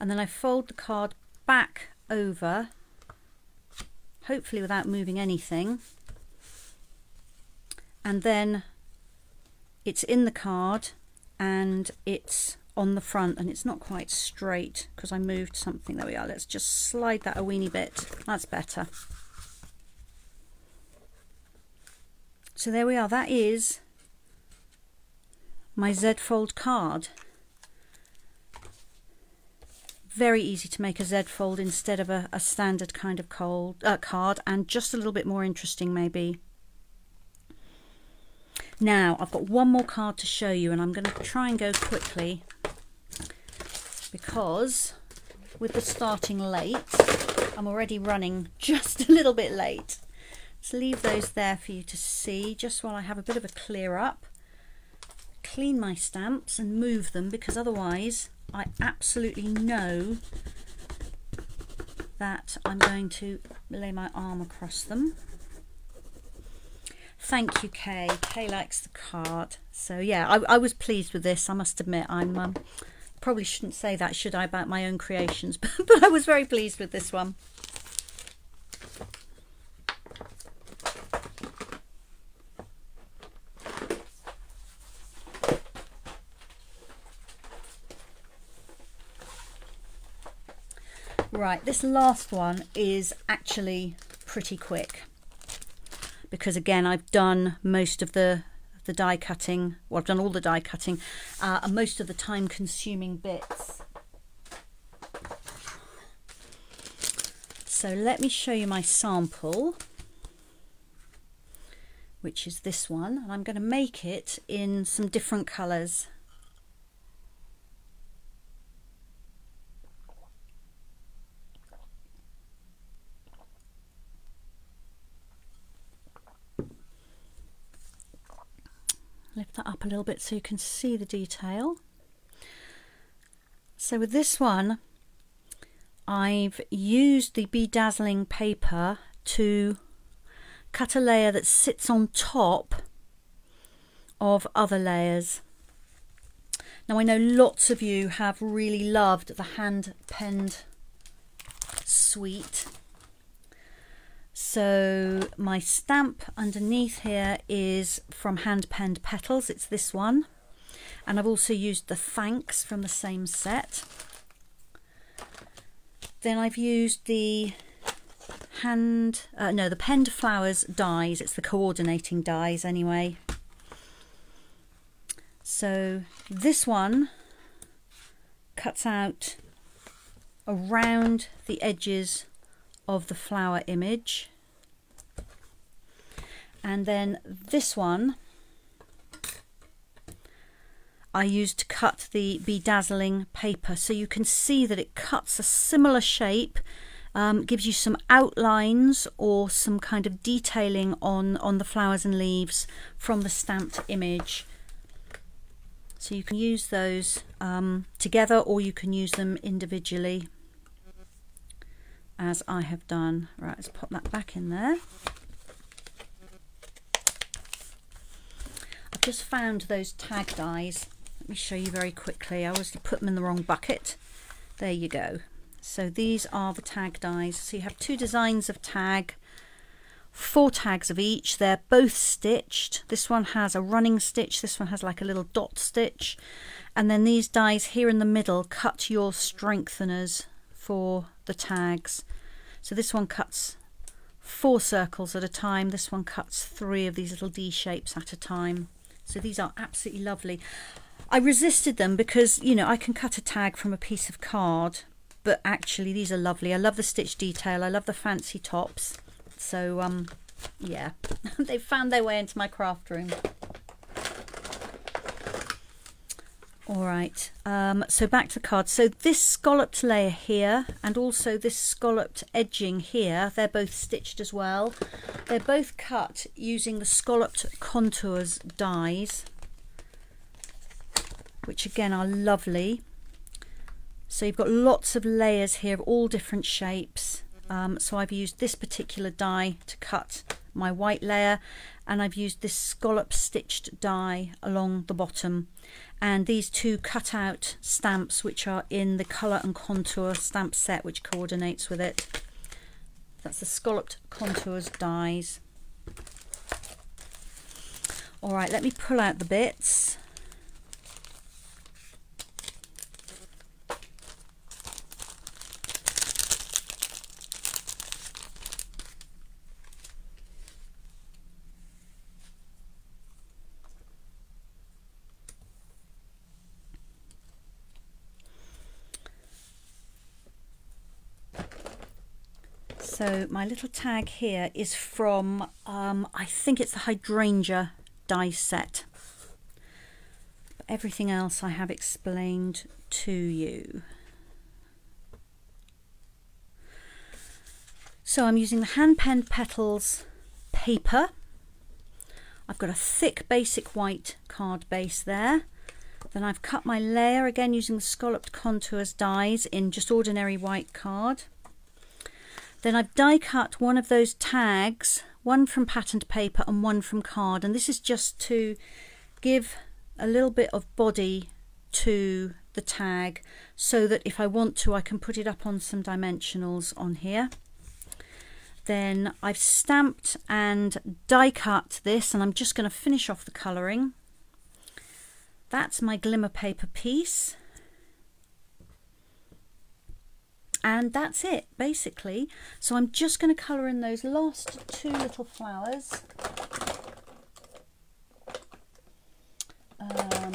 and then I fold the card back over hopefully without moving anything. And then it's in the card and it's on the front and it's not quite straight because I moved something. There we are. Let's just slide that a weeny bit. That's better. So there we are. That is my Z fold card very easy to make a Z fold instead of a, a standard kind of cold, uh, card and just a little bit more interesting maybe. Now I've got one more card to show you and I'm going to try and go quickly because with the starting late I'm already running just a little bit late. Let's leave those there for you to see just while I have a bit of a clear up. Clean my stamps and move them because otherwise I absolutely know that I'm going to lay my arm across them. Thank you, Kay. Kay likes the card. So yeah, I, I was pleased with this. I must admit, I'm um, probably shouldn't say that, should I, about my own creations, but, but I was very pleased with this one. Right, this last one is actually pretty quick because again I've done most of the the die cutting, well I've done all the die cutting uh, and most of the time consuming bits. So let me show you my sample which is this one and I'm going to make it in some different colours lift that up a little bit so you can see the detail. So with this one, I've used the Be Dazzling paper to cut a layer that sits on top of other layers. Now I know lots of you have really loved the hand penned suite. So my stamp underneath here is from Hand Penned Petals, it's this one. And I've also used the Thanks from the same set. Then I've used the hand, uh, no, the Penned Flowers dies, it's the coordinating dies anyway. So this one cuts out around the edges of the flower image and then this one I used to cut the Be Dazzling paper so you can see that it cuts a similar shape um, gives you some outlines or some kind of detailing on on the flowers and leaves from the stamped image so you can use those um, together or you can use them individually as I have done. Right, let's pop that back in there. Just found those tag dies. Let me show you very quickly. I always put them in the wrong bucket. There you go. So these are the tag dies. So you have two designs of tag four tags of each. They're both stitched. This one has a running stitch, this one has like a little dot stitch. And then these dies here in the middle cut your strengtheners for the tags. So this one cuts four circles at a time. This one cuts three of these little D shapes at a time. So these are absolutely lovely. I resisted them because, you know, I can cut a tag from a piece of card, but actually these are lovely. I love the stitch detail. I love the fancy tops. So, um, yeah, they found their way into my craft room. All right, um, so back to the card. So this scalloped layer here and also this scalloped edging here, they're both stitched as well. They're both cut using the scalloped contours dies, which again are lovely. So you've got lots of layers here of all different shapes. Um, so I've used this particular die to cut my white layer and I've used this scallop stitched die along the bottom and these two cut out stamps which are in the colour and contour stamp set which coordinates with it. That's the scalloped contours dies. Alright, let me pull out the bits. So my little tag here is from, um, I think it's the hydrangea die set. Everything else I have explained to you. So I'm using the Hand Penned Petals paper. I've got a thick basic white card base there. Then I've cut my layer again using the scalloped contours dies in just ordinary white card. Then I've die cut one of those tags, one from patterned paper and one from card. And this is just to give a little bit of body to the tag so that if I want to I can put it up on some dimensionals on here. Then I've stamped and die cut this and I'm just going to finish off the colouring. That's my glimmer paper piece. And that's it basically. So I'm just going to colour in those last two little flowers. Um,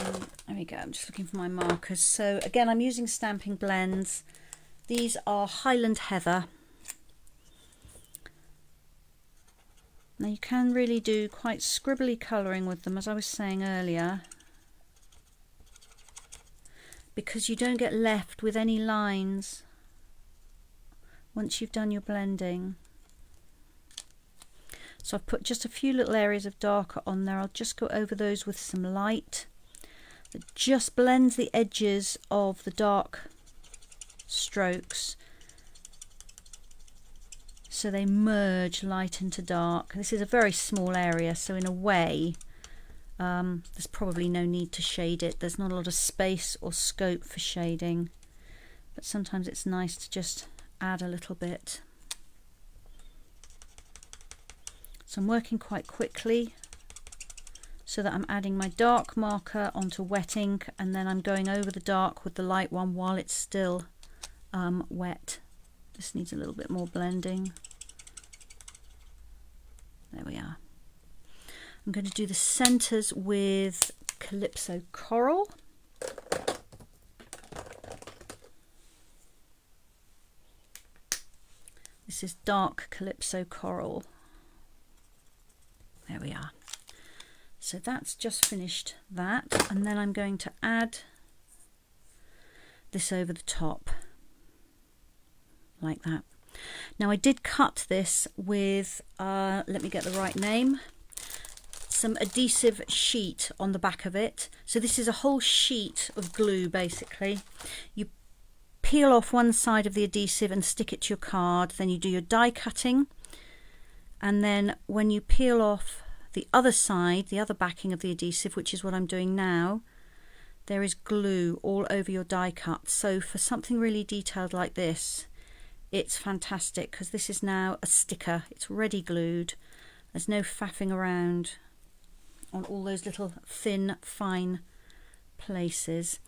there we go I'm just looking for my markers. So again I'm using Stampin' Blends. These are Highland Heather. Now you can really do quite scribbly colouring with them as I was saying earlier because you don't get left with any lines once you've done your blending. So I've put just a few little areas of darker on there. I'll just go over those with some light that just blends the edges of the dark strokes so they merge light into dark. This is a very small area, so in a way, um, there's probably no need to shade it. There's not a lot of space or scope for shading, but sometimes it's nice to just add a little bit. So I'm working quite quickly so that I'm adding my dark marker onto wet ink and then I'm going over the dark with the light one while it's still um, wet. This needs a little bit more blending. There we are. I'm going to do the centres with Calypso Coral. This is dark Calypso Coral. There we are. So that's just finished that and then I'm going to add this over the top like that. Now I did cut this with, uh, let me get the right name, some adhesive sheet on the back of it. So this is a whole sheet of glue basically. You peel off one side of the adhesive and stick it to your card. Then you do your die cutting. And then when you peel off the other side, the other backing of the adhesive, which is what I'm doing now, there is glue all over your die cut. So for something really detailed like this, it's fantastic because this is now a sticker. It's ready glued. There's no faffing around on all those little thin, fine places.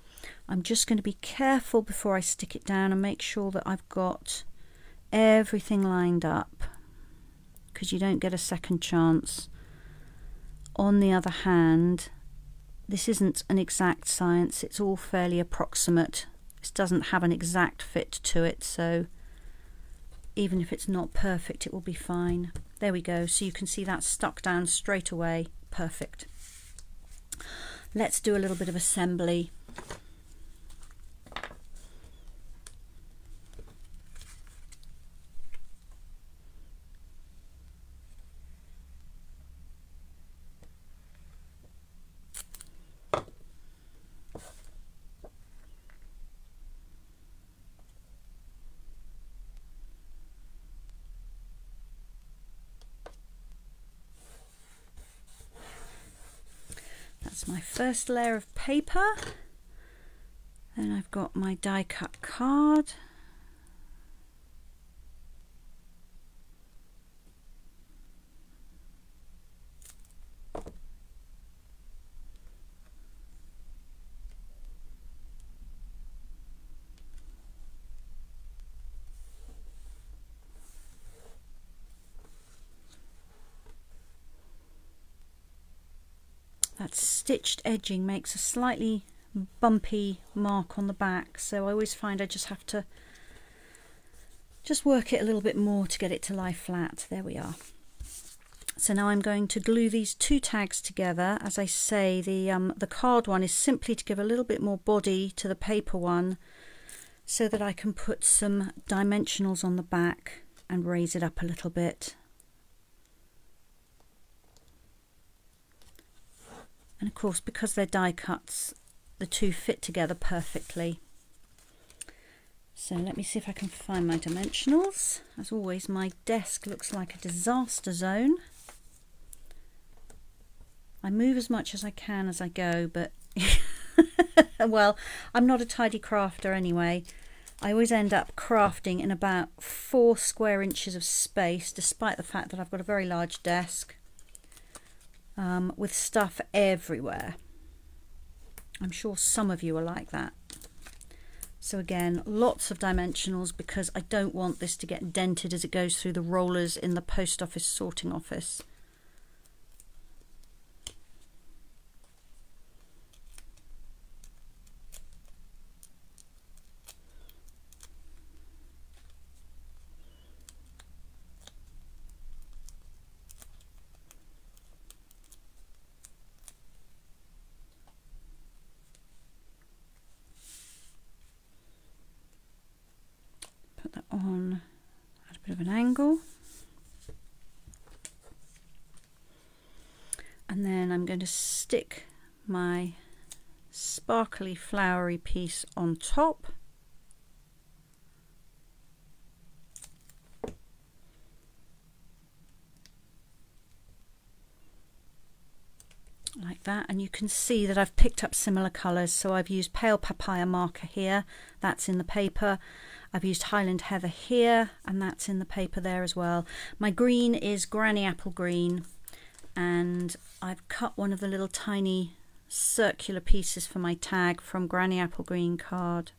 I'm just going to be careful before I stick it down and make sure that I've got everything lined up because you don't get a second chance. On the other hand, this isn't an exact science, it's all fairly approximate. This doesn't have an exact fit to it, so even if it's not perfect it will be fine there we go so you can see that stuck down straight away perfect let's do a little bit of assembly my first layer of paper. Then I've got my die cut card. that stitched edging makes a slightly bumpy mark on the back so I always find I just have to just work it a little bit more to get it to lie flat. There we are. So now I'm going to glue these two tags together. As I say the um, the card one is simply to give a little bit more body to the paper one so that I can put some dimensionals on the back and raise it up a little bit and of course because they're die cuts the two fit together perfectly. So let me see if I can find my dimensionals. As always my desk looks like a disaster zone. I move as much as I can as I go but well I'm not a tidy crafter anyway. I always end up crafting in about four square inches of space despite the fact that I've got a very large desk um, with stuff everywhere. I'm sure some of you are like that. So again, lots of dimensionals because I don't want this to get dented as it goes through the rollers in the post office sorting office. sparkly flowery piece on top. like that. And you can see that I've picked up similar colours. So I've used pale papaya marker here. That's in the paper. I've used Highland Heather here and that's in the paper there as well. My green is granny apple green and I've cut one of the little tiny circular pieces for my tag from Granny Apple Green card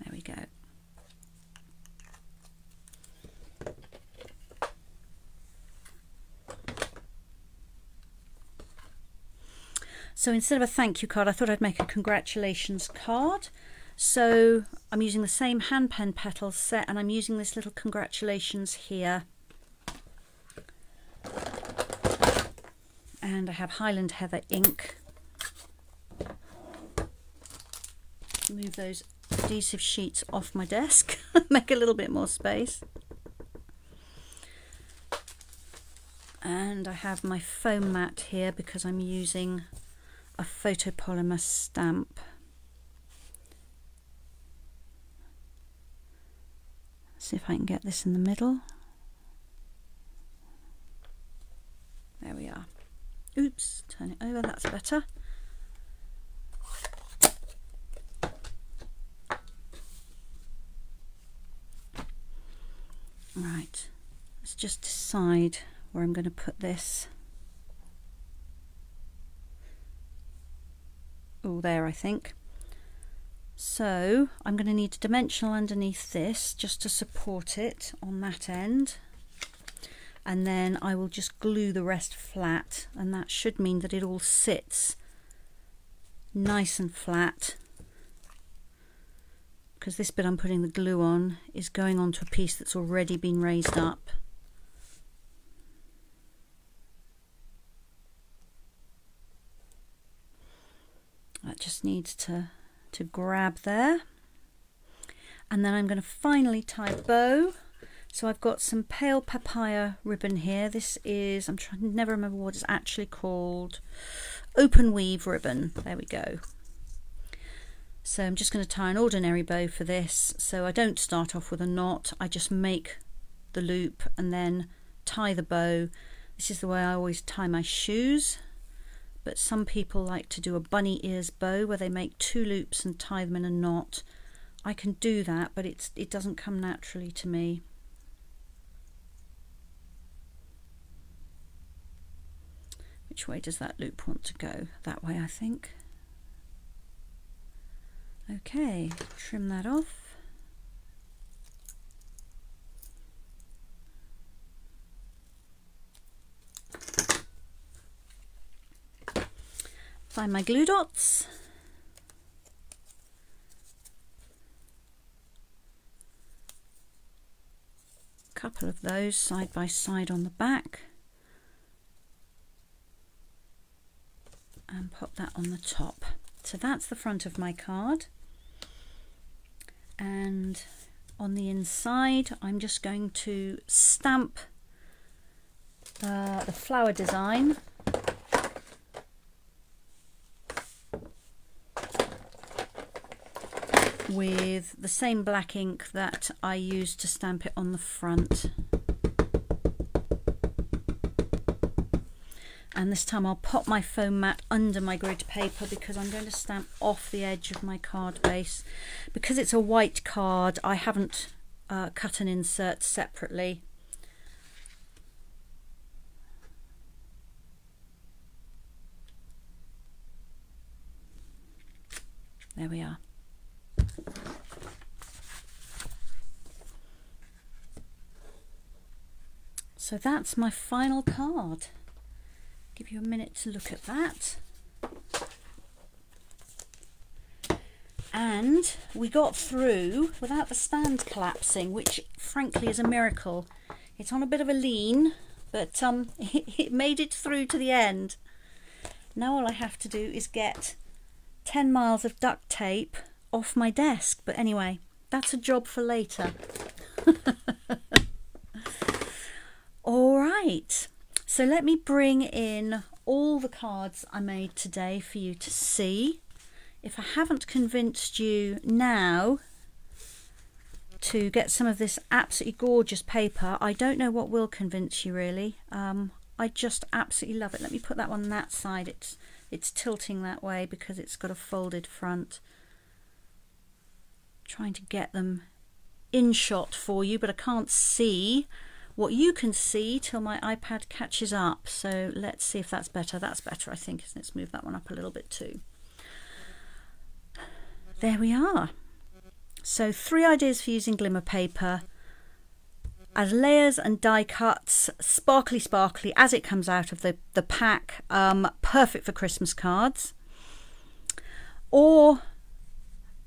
There we go. So instead of a thank you card, I thought I'd make a congratulations card. So I'm using the same Hand Penned Petals set and I'm using this little congratulations here. And I have Highland Heather ink. Move those adhesive sheets off my desk, make a little bit more space. And I have my foam mat here because I'm using a photopolymer stamp. See if I can get this in the middle. There we are. Oops, turn it over, that's better. Right, let's just decide where I'm going to put this. Oh, there I think. So I'm going to need a dimensional underneath this just to support it on that end. And then I will just glue the rest flat and that should mean that it all sits nice and flat because this bit I'm putting the glue on is going onto a piece that's already been raised up. That just needs to, to grab there. And then I'm going to finally tie a bow. So I've got some pale papaya ribbon here. This is, I'm trying to never remember what it's actually called. Open weave ribbon. There we go. So I'm just going to tie an ordinary bow for this. So I don't start off with a knot, I just make the loop and then tie the bow. This is the way I always tie my shoes. But some people like to do a bunny ears bow where they make two loops and tie them in a knot. I can do that, but it's it doesn't come naturally to me. Which way does that loop want to go? That way, I think. Okay, trim that off. Find my glue dots. A couple of those side by side on the back and pop that on the top. So that's the front of my card. And on the inside, I'm just going to stamp uh, the flower design with the same black ink that I used to stamp it on the front. and this time I'll pop my foam mat under my grid paper because I'm going to stamp off the edge of my card base. Because it's a white card I haven't uh, cut an insert separately. There we are so that's my final card give you a minute to look at that. And we got through without the stand collapsing, which frankly is a miracle. It's on a bit of a lean, but um, it, made it through to the end. Now all I have to do is get 10 miles of duct tape off my desk. But anyway, that's a job for later. all right. So let me bring in all the cards I made today for you to see. If I haven't convinced you now, to get some of this absolutely gorgeous paper. I don't know what will convince you really. Um, I just absolutely love it. Let me put that on that side. It's it's tilting that way because it's got a folded front. Trying to get them in shot for you, but I can't see what you can see till my iPad catches up. So let's see if that's better. That's better, I think. Let's move that one up a little bit too. There we are. So three ideas for using glimmer paper as layers and die cuts, sparkly sparkly as it comes out of the, the pack, um, perfect for Christmas cards. Or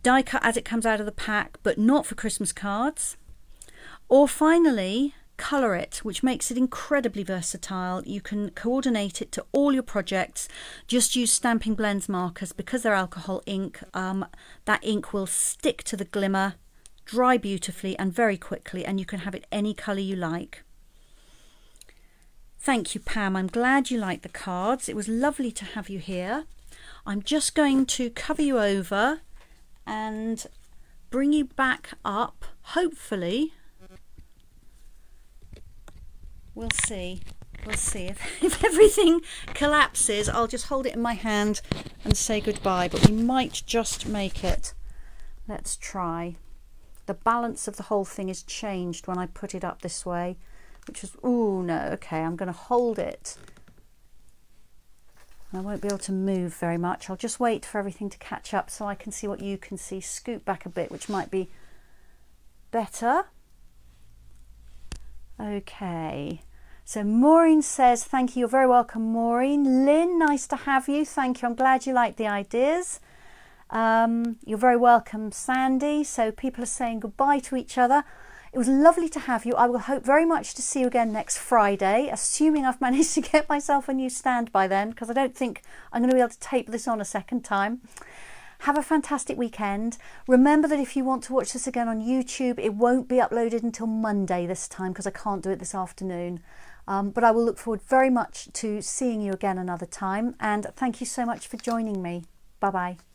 die cut as it comes out of the pack, but not for Christmas cards. Or finally, colour it, which makes it incredibly versatile. You can coordinate it to all your projects. Just use Stampin' Blends markers because they're alcohol ink. Um, that ink will stick to the glimmer dry beautifully and very quickly and you can have it any colour you like. Thank you Pam, I'm glad you liked the cards. It was lovely to have you here. I'm just going to cover you over and bring you back up, hopefully. We'll see. We'll see. If, if everything collapses, I'll just hold it in my hand and say goodbye, but we might just make it. Let's try the balance of the whole thing is changed when I put it up this way, which is, oh no, okay, I'm going to hold it. I won't be able to move very much. I'll just wait for everything to catch up so I can see what you can see. Scoot back a bit, which might be better. Okay. So Maureen says, thank you. You're very welcome, Maureen. Lynn, nice to have you. Thank you. I'm glad you like the ideas. Um, you're very welcome, Sandy. So people are saying goodbye to each other. It was lovely to have you. I will hope very much to see you again next Friday, assuming I've managed to get myself a new stand by then, because I don't think I'm going to be able to tape this on a second time. Have a fantastic weekend. Remember that if you want to watch this again on YouTube, it won't be uploaded until Monday this time because I can't do it this afternoon. Um, but I will look forward very much to seeing you again another time. And thank you so much for joining me. Bye bye.